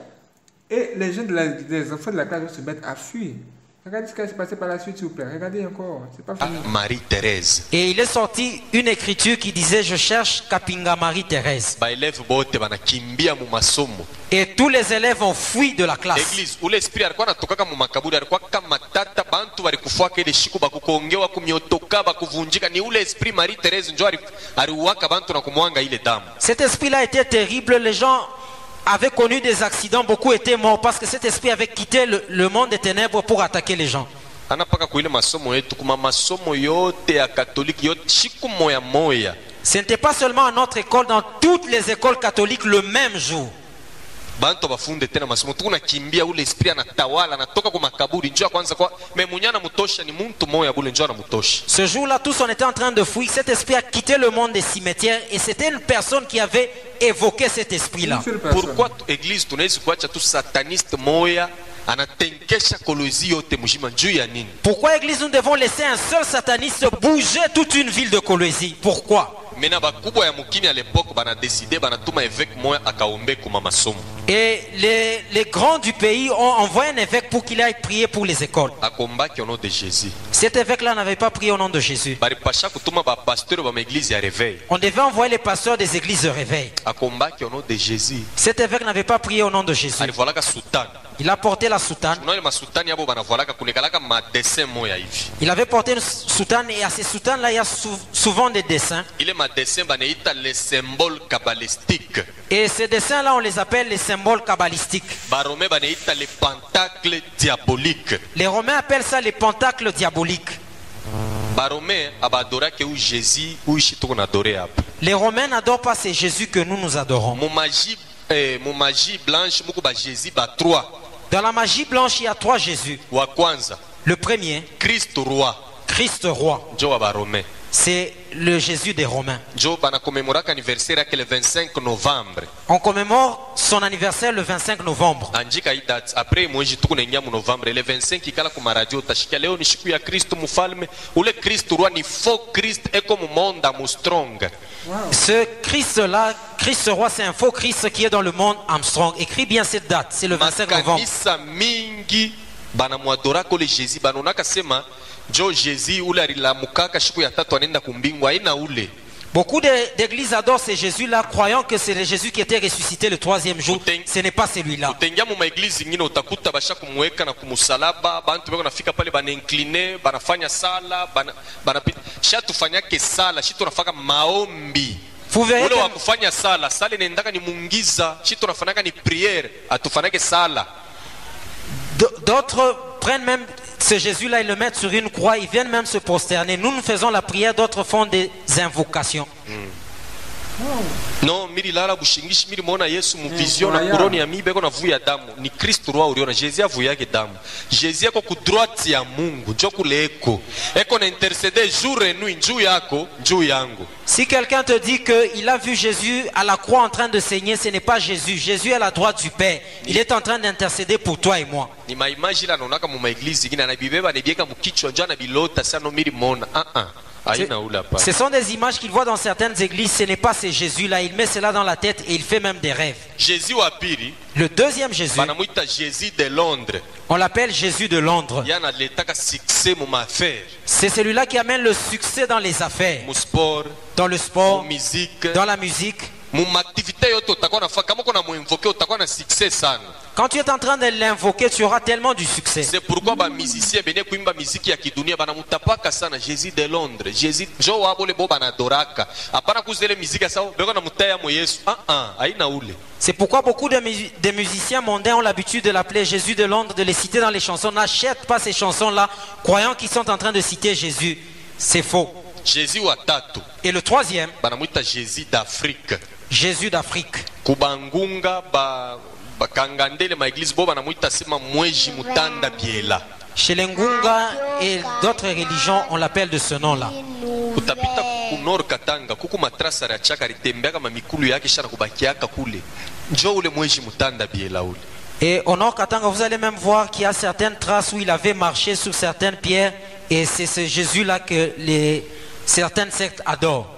Et les gens, de la- des enfants de la classe vont se mettre à fuir. Regardez ce qui s'est passé par la suite, s'il vous plaît. Regardez encore. C'est pas fini. marie therese Et il est sorti une écriture qui disait Je cherche Kapinga Marie-Thérèse. Et tous les élèves ont fui de la classe. Cet esprit-là était terrible. Les gens avaient connu des accidents. Beaucoup étaient morts parce que cet esprit avait quitté le, le monde des ténèbres pour attaquer les gens. Ce n'était pas seulement à notre école, dans toutes les écoles catholiques le même jour. Bantu bafunde tena masomo. Tukunakimbia ule esprit anatawala anatoka ku makaburi. Njo ya kwanza kwa me mwenye anamutosha ni muntu moya bule njo anamutosha Ce jour-là, tous on était en train de fuir. Cet esprit a quitté le monde des cimetières et c'était une personne qui avait évoqué cet esprit-là. Pourquoi tu- eglise tunawezi kuacha tu sataniste moya anatenkesha kolozi yote mzima njuu ya nini? Pourquoi, Église, nous devons laisser un seul sataniste bouger toute une ville de Colosie Pourquoi? Mena bakubwa ya mukini ya lepoke banadeside banatuma évêque moya akaombe kuma masomo Et les, les grands du pays ont envoyé un évêque pour qu'il aille prier pour les écoles. akombaki au nom de jésus Cet évêque-là n'avait pas prié au nom de Jésus. On devait envoyer les pasteurs des églises réveil. au nom de jésus Cet évêque n'avait pas prié au nom de Jésus. sutane Il a porté la soutane. Il avait porté une soutane et à ces soutanes-là, il y a sou- souvent des dessins. Et ces dessins-là, on les appelle les symboles kabbalistiques. barome banaita le pentacle diabolique Les Romains appellent ça les pentacles diaboliques. nadore hapa Les Romains n'adorent pas ces Jésus que nous nous adorons. Dans la magie blanche, il y a trois Jésus. Le premier, kristo roi Christ roi, barome c'est le Jésus des Romains. njo banakomemoraka anniversaire yake le 25 novembre On commémore son anniversaire le 25 novembre. anjika hii date apres mwezi tuku naingia mu novembre le 25 ikala ku maradio utashikia leo ni siku ya kristo mufalme ule kristo roi ni faux christ eko mu monde amu strong Ce Christ-là, Christ roi, c'est un faux Christ qui est dans le monde Armstrong. Écris bien cette date, c'est le 25 novembre. Njo jésus ule alilamukaka siku ya tatu anaenda ule Beaucoup d'églises adorent ce Jésus-là, croyant que c'est le Jésus qui était ressuscité le troisième jour. Uten- Ce n'est pas celui-là. utengia mu maeglizi zingine utakuta basha kumweka na kumusalaba bantu beko nafika pale banaincline banafanya sala bana, banapita sha tufanyake sala shi tunafaka maombi Vous verrez ule wa que kufanya sala sala inaendaka ni mungiza shi tunafanyaka ni priere atufanyake sala d- d'autres prennent même ce Jésus-là, ils le mettent sur une croix, ils viennent même se prosterner. Nous, nous faisons la prière, d'autres font des invocations. No mililala bushingishi milimona yesu mu Mm, vision na kuroni ya mibe eko navuya damu. Ni kristu rwa uliona jezi avuyake damu. Jezi eko ku droite ya mungu njo kule eko eko na intercede jour et nuit njuu yako njuu yangu. Si quelqu'un te dit qu'il a vu Jésus à la croix en train de saigner, ce n'est pas Jésus. Jésus est à la droite du Père. Il est en train d'intercéder pour toi et moi. Ah Ce sont des images qu'il voit dans certaines églises. Ce n'est pas ce Jésus-là. Il met cela dans la tête et il fait même des rêves. Le deuxième Jésus, banamwita jésus de londres on l'appelle Jésus de Londres. C'est celui-là qui amène le succès dans les affaires, dans le sport, dans la musique. Na na Quand tu es en train de l'invoquer, tu auras tellement du succès. c'est pourquoi bamusicien bene kuimba miziki ya kidunia banamutapaka sana jésus de londres jésus njo wabole bo banadoraka hapana kuzele ya sawa beko namutaya mo yesu ah ah aina ule C'est pourquoi beaucoup de, de musiciens mondains ont l'habitude de l'appeler Jésus de Londres, de les citer dans les chansons. N'achète pas ces chansons-là, croyant qu'ils sont en train de citer Jésus. C'est faux. jésus wa Et le troisième, banamwita jésus d'afrique Jésus d'Afrique. kubangunga ba bakangandele maeglise bo banamwita sema mweji mutanda biela Chez les Ngunga et d'autres religions, on l'appelle de ce nom-là. utapita ku nord katanga kuku matrasa ya chaka litembeaka mamikulu yake shana kubakiaka kule njo ule mweji mutanda biela ule Et au nord Katanga, vous allez même voir qu'il y a certaines traces où il avait marché sur certaines pierres. Et c'est ce Jésus-là que les, certaines sectes adorent. Ouais,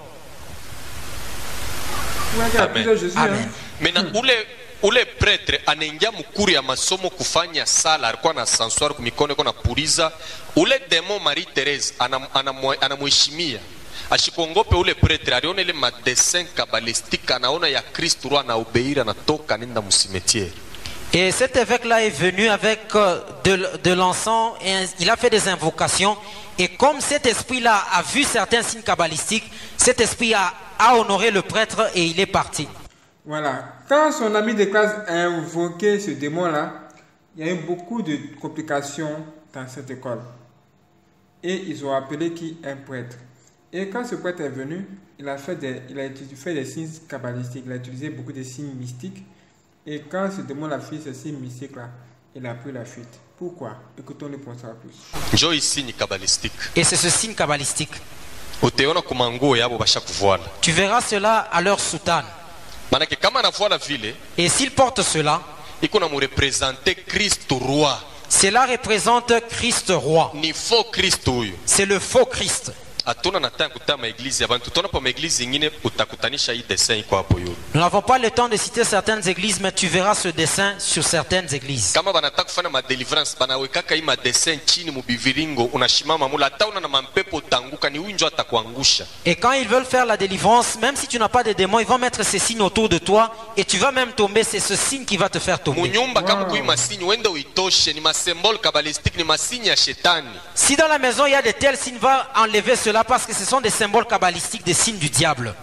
il y a Amen. Amen. hein. mena ule ule pretre anaingia mkuru ya masomo kufanya sala alikuwa na sanswari kumikono iko napuliza ule demo marie therese anamheshimia ashikongope ule pretre aliona ile madesin kabalistique anaona ya kristu ro anaobeiri anatoka nenda musimetiere Et cet évêque-là est venu avec euh, de, de l'encens et il a fait des invocations. Et comme cet esprit-là a vu certains signes kabbalistiques, cet esprit a, a honoré le prêtre et il est parti. Voilà. Quand son ami de classe a invoqué ce démon-là, il y a eu beaucoup de complications dans cette école. Et ils ont appelé qui Un prêtre. Et quand ce prêtre est venu, il a fait des, il a fait des signes kabbalistiques. Il a utilisé beaucoup de signes mystiques. Et quand ce démon a fait ces signes mystiques-là, il a pris la fuite. Pourquoi? Écoutons-le pour savoir plus. njo isinyi kabalistique Et c'est ce signe kabbalistique. Tu verras cela à leur soutane. Et s'ils portent cela, cela représente Christ roi. C'est le faux Christ. Hatuna na temps kutaa maeglizi ya bantu utaona pa maeglizi ingine utakutanisha hii dessin iko hapo yule Nous n'avons pas le temps de citer certaines églises, mais tu verras ce dessin sur certaines églises. kama banataka kufanya madeliverance banawekaka hii madesin chini mubiviringo unashimama mula hata una na mampepo utanguka ni huyu njo atakuangusha Et quand ils veulent faire la délivrance, même si tu n'as pas de démons, ils vont mettre ces signes autour de toi et tu vas même tomber. C'est ce signe qui va te faire tomber. munyumba kama kui masinyi uende uitoshe ni masembole kabalistiki ni masinyi ya shetani Si dans la maison il y a de tels signes, va enlever cela parce que ce sont des symboles kabbalistiques, des signes du diable.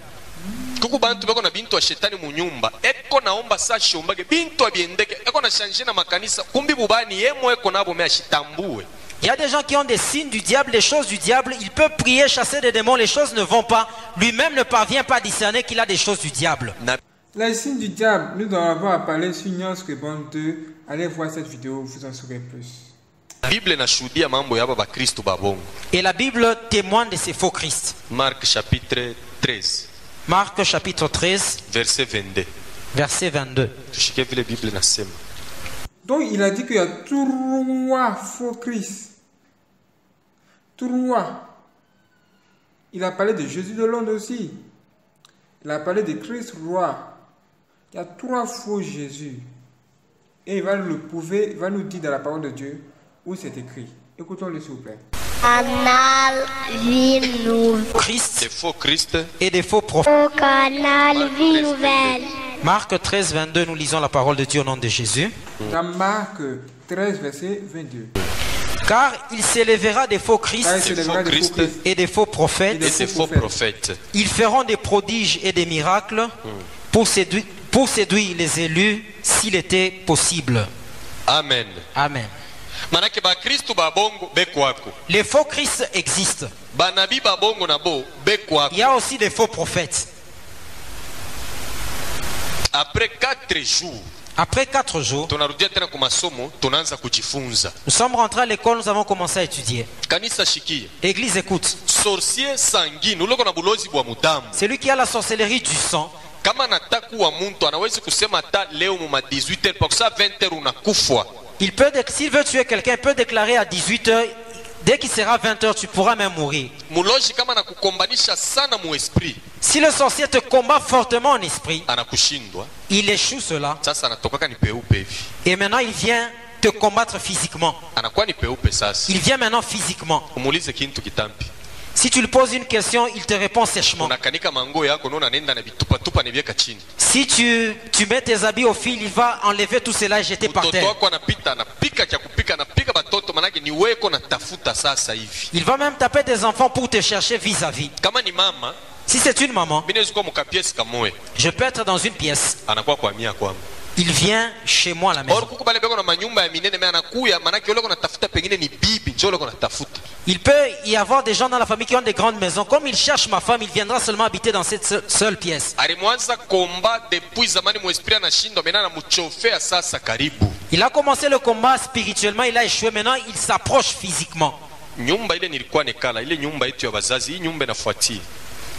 kuku bantu beko na bintu ya shetani munyumba eko naomba sa shombage bintu abiendeke eko na shanje na makanisa kumbi bubani yemo eko nabo me ashitambue Il y a des gens qui ont des signes du diable, des choses du diable. Il peut prier, chasser des démons, les choses ne vont pas. Lui-même ne parvient pas à discerner qu'il a des choses du diable. Les signes du diable, nous en avons à parler sur Rebond 2. Allez voir cette vidéo, vous en saurez plus. Et la Bible témoigne de ces faux Christ. mark chapitre 13 Marc chapitre 13, verset 22 verset 22. tushike vile bible nasema Donc il a dit qu'il y a trois faux Christ. Trois. Il a parlé de Jésus de Londres aussi. Il a parlé de Christ roi. Il y a trois faux Jésus. Et il va nous le prouver, il va nous dire dans la parole de Dieu où c'est écrit. Écoutons-le s'il vous plaît. Canal Vie Nouvelle. Christ des faux christ et des faux prophètes. Au canal Vie Nouvelle. Marc 13, 22, nous lisons la parole de Dieu au nom de Jésus. Dans Marc 13, verset 22. Car il s'élèvera des faux Christ Là, il se lèvera faux des faux Christ. Christ. et des faux prophètes. et des faux prophètes Ils feront des prodiges et des miracles pour séduire, pour séduire les élus s'il était possible. amen Amen. Manake bakristu babongo bekwako Les faux Christ existent. banabi babongo nabo Il bekwako y a aussi des faux prophètes. apres 4 jours Après quatre jours, nous sommes rentrés à l'école, nous avons commencé à étudier. Église, écoute. Celui qui a la sorcellerie du sang, kama nataka kuwa muntu anawezi kusema hata leo muma 18h pakusa 20h unakufwa il peut, s'il veut tuer quelqu'un, il peut déclarer à 18h, dès qu'il sera 20h, tu pourras même mourir. Si le sorcier te combat fortement en esprit, il échoue cela. Et maintenant, il vient te combattre physiquement. Il vient maintenant physiquement. Si tu lui poses une question, il te répond sèchement. Si tu, tu mets tes habits au fil, il va enlever tout cela et jeter par terre. Il va même taper tes enfants pour te chercher vis-à-vis. Si c'est une maman, je peux être dans une pièce. Il vient chez moi à la maison. Il peut y avoir des gens dans la famille qui ont des grandes maisons. Comme il cherche ma femme, il viendra seulement habiter dans cette seule, seule pièce. Il a commencé le combat spirituellement, il a échoué. Maintenant, il s'approche physiquement.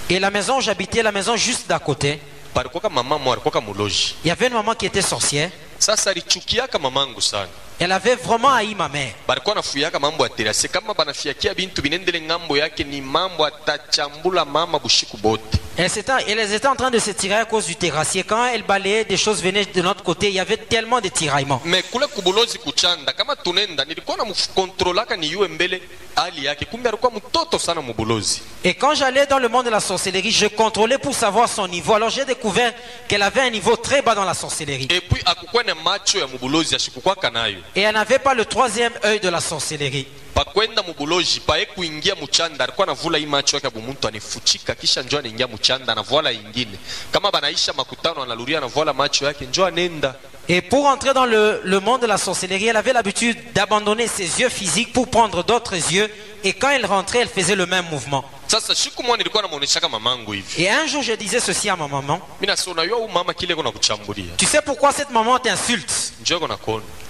Et la maison où j'habitais, la maison juste d'à côté, palikuwaka mama mo alikuwaka muloji il y avait une maman qui était sorcière. sasa alichukiaka mamangu sana Elle avait vraiment haï ma mère. balikuwa nafuyaka mambo ya terase kama banafiakia bintu binendele ngambo yake ni mambo atachambula mama bushiku bote Elle s'était- elles étaient en train de se tirer à cause du terrassier. Quand elle balayait, des choses venaient de notre côté. Il y avait tellement de tiraillements. me kule kubulozi kuchanda kama tunenda nilikuwa namkontrolaka niyue mbele hali yake kumbe alikuwa mtoto sana mubulozi Et quand j'allais dans le monde de la sorcellerie, je contrôlais pour savoir son niveau. Alors j'ai découvert qu'elle avait un niveau très bas dans la sorcellerie. epui akukuwa na macho ya mubulozi ashikukwaka nayo Et elle n'avait pas le troisième œil de la sorcellerie. pakwenda mubuloji paye kuingia muchanda alikuwa anavula hii macho yake abumuntu anifuchika kisha njo anaingia muchanda anavuala ingine kama banaisha makutano analuria anavuala macho yake njo anenda Et pour entrer dans le, le monde de la sorcellerie, elle avait l'habitude d'abandonner ses yeux physiques pour prendre d'autres yeux. Et quand elle rentrait, elle faisait le même mouvement. Sasa siku moja nilikuwa namuoneshaka mamangu hivi Et un jour, je disais ceci à ma maman. mi nasi unajua huyu mama kile kona kuchambulia Tu sais pourquoi cette maman t'insulte? Kona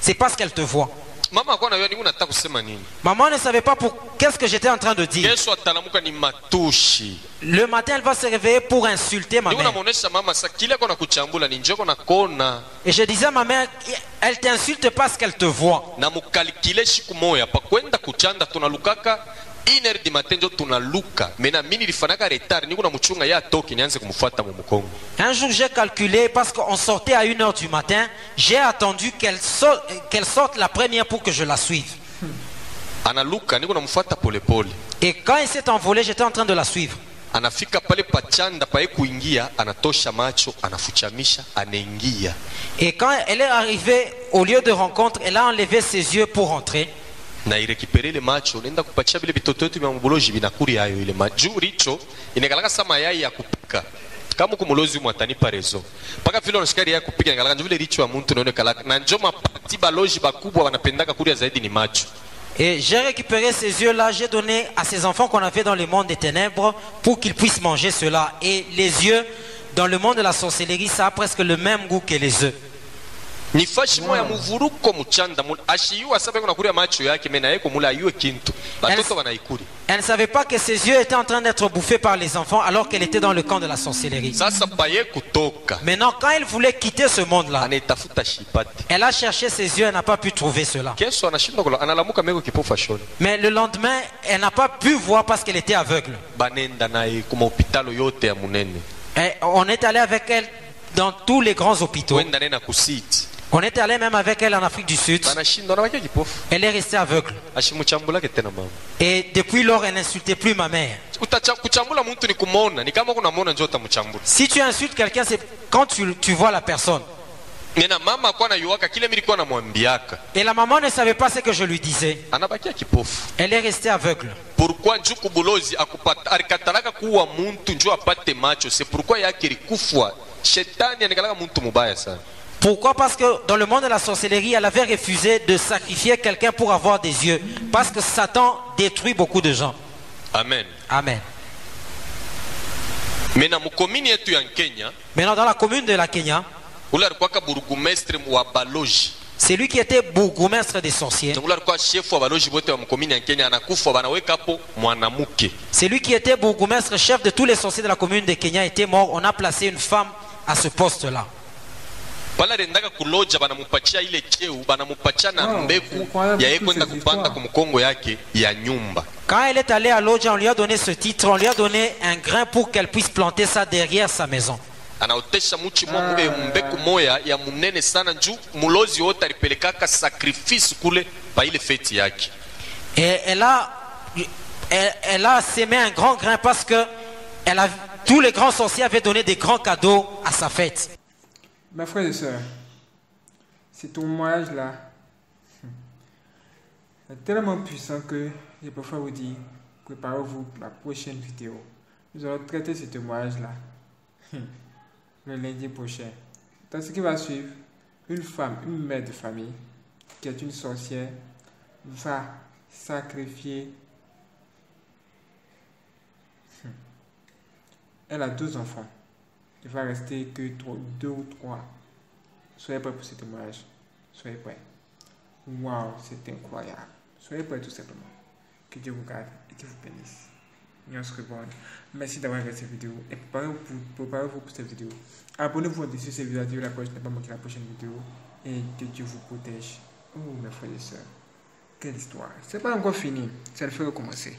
C'est parce qu'elle te voit. mama kusema nini? Maman ne savait pas pour qu'est-ce que j'étais en train de dire. kesho atalamuka ni matushi Le matin, elle va se réveiller pour insulter ma mère. mama kile kuchambula ni kona Et je disais à ma mère, elle t'insulte parce qu'elle te voit. na mukalikile siku moya pakwenda kuchanda tunalukaka di tunaluka mena retard nianze kumfuata Un jour, j'ai calculé, parce qu'on sortait à 1h du matin, j'ai attendu qu'elle sorte, la première pour que je la suive. analuka polepole Et quand elle s'est envolée, j'étais en train de la suivre. anafika pale pachanda paye kuingia anatosha macho anafuchamisha anaingia Et quand elle est arrivée au lieu de rencontre, elle a enlevé ses yeux pour entrer. Na irekipere ile macho unaenda kupatia vile vitoto wetu vya mubuloji vinakuri hayo ile majuu richo inakalaka sa mayai ya kupika kama kumulozi mwatanipa rezo mpaka vile unashikari ya kupika inakalaka njo vile richo ya muntu naonekalaka na njo mapati baloji bakubwa wanapendaka kuria zaidi ni macho Et j'ai récupéré ces yeux-là, j'ai donné à ces enfants qu'on avait dans le monde des ténèbres pour qu'ils puissent manger cela. Et les yeux, dans le monde de la sorcellerie, ça a presque le même goût que les œufs. Ni muvuruko muchanda macho yake ayue kintu batoto Elle ne savait pas que ses yeux étaient en train d'être bouffés par les enfants alors qu'elle était dans le camp de la sorcellerie. Maintenant, quand elle voulait quitter ce monde-là, elle a cherché ses yeux, elle n'a pas pu trouver cela. Mais le lendemain, elle n'a pas pu voir parce qu'elle était aveugle. Et on est allé avec elle dans tous les grands hôpitaux. On est allé même avec elle en Afrique du Sud. kipofu Elle est restée aveugle. Et depuis lors, elle n'insultait plus ma mère. Si tu insultes quelqu'un, c'est quand tu, tu vois la personne. Et la maman ne savait pas ce que je lui disais. Elle est restée aveugle. pourquoi nju kubulozi akupata- alikatalaka kuwa muntu njo apate macho? C'est pourquoi yake likufwa shetani anikalaka muntu mubaya sana Pourquoi? Parce que dans le monde de la sorcellerie, elle avait refusé de sacrifier quelqu'un pour avoir des yeux. Parce que Satan détruit beaucoup de gens. amen Amen. Maintenant, dans la commune de la Kenya, C'est lui qui était bourgmestre des sorciers. C'est lui qui était bourgmestre, chef de tous les sorciers de la commune de Kenya, était mort. On a placé une femme à ce poste-là. Pale aliendaka kuloja banamupatia ile cheu banamupatia na Wow, mbegu c'est incroyable ya yeye toutes kwenda ces kupanda histoires. kumkongo yake ya nyumba Quand elle est allée à Lodja, on lui a donné ce titre, on lui a donné un grain pour qu'elle puisse planter ça derrière sa maison. anaotesha muchi mwa mbegu moya ya munene sana juu mulozi wote alipelekaka sacrifice kule pa ile feti yake Et elle a, elle, elle a sémé un grand grain parce que elle a, tous les grands sorciers avaient donné des grands cadeaux à sa fête. Mes frères et sœurs, ce témoignage-là est tellement puissant que je préfère vous dire, préparez-vous pour la prochaine vidéo. Nous allons traiter ce témoignage-là [LAUGHS] le lundi prochain. Dans ce qui va suivre, une femme, une mère de famille, qui est une sorcière, va sacrifier. [LAUGHS] Elle a deux enfants. Il va rester que deux ou trois. Soyez prêts pour cet hommage. Soyez prêts. Waouh, c'est incroyable. Soyez prêts tout simplement. Que Dieu vous garde et qu'il vous bénisse. On se rebond. Merci d'avoir regardé cette vidéo et préparez-vous pour, cette vidéo. Abonnez-vous au-dessus cette vidéo à la cloche pour ne pas manquer la prochaine vidéo et que Dieu vous protège. Oh mes frères et sœurs, quelle histoire! C'est pas encore fini, ça le fait recommencer.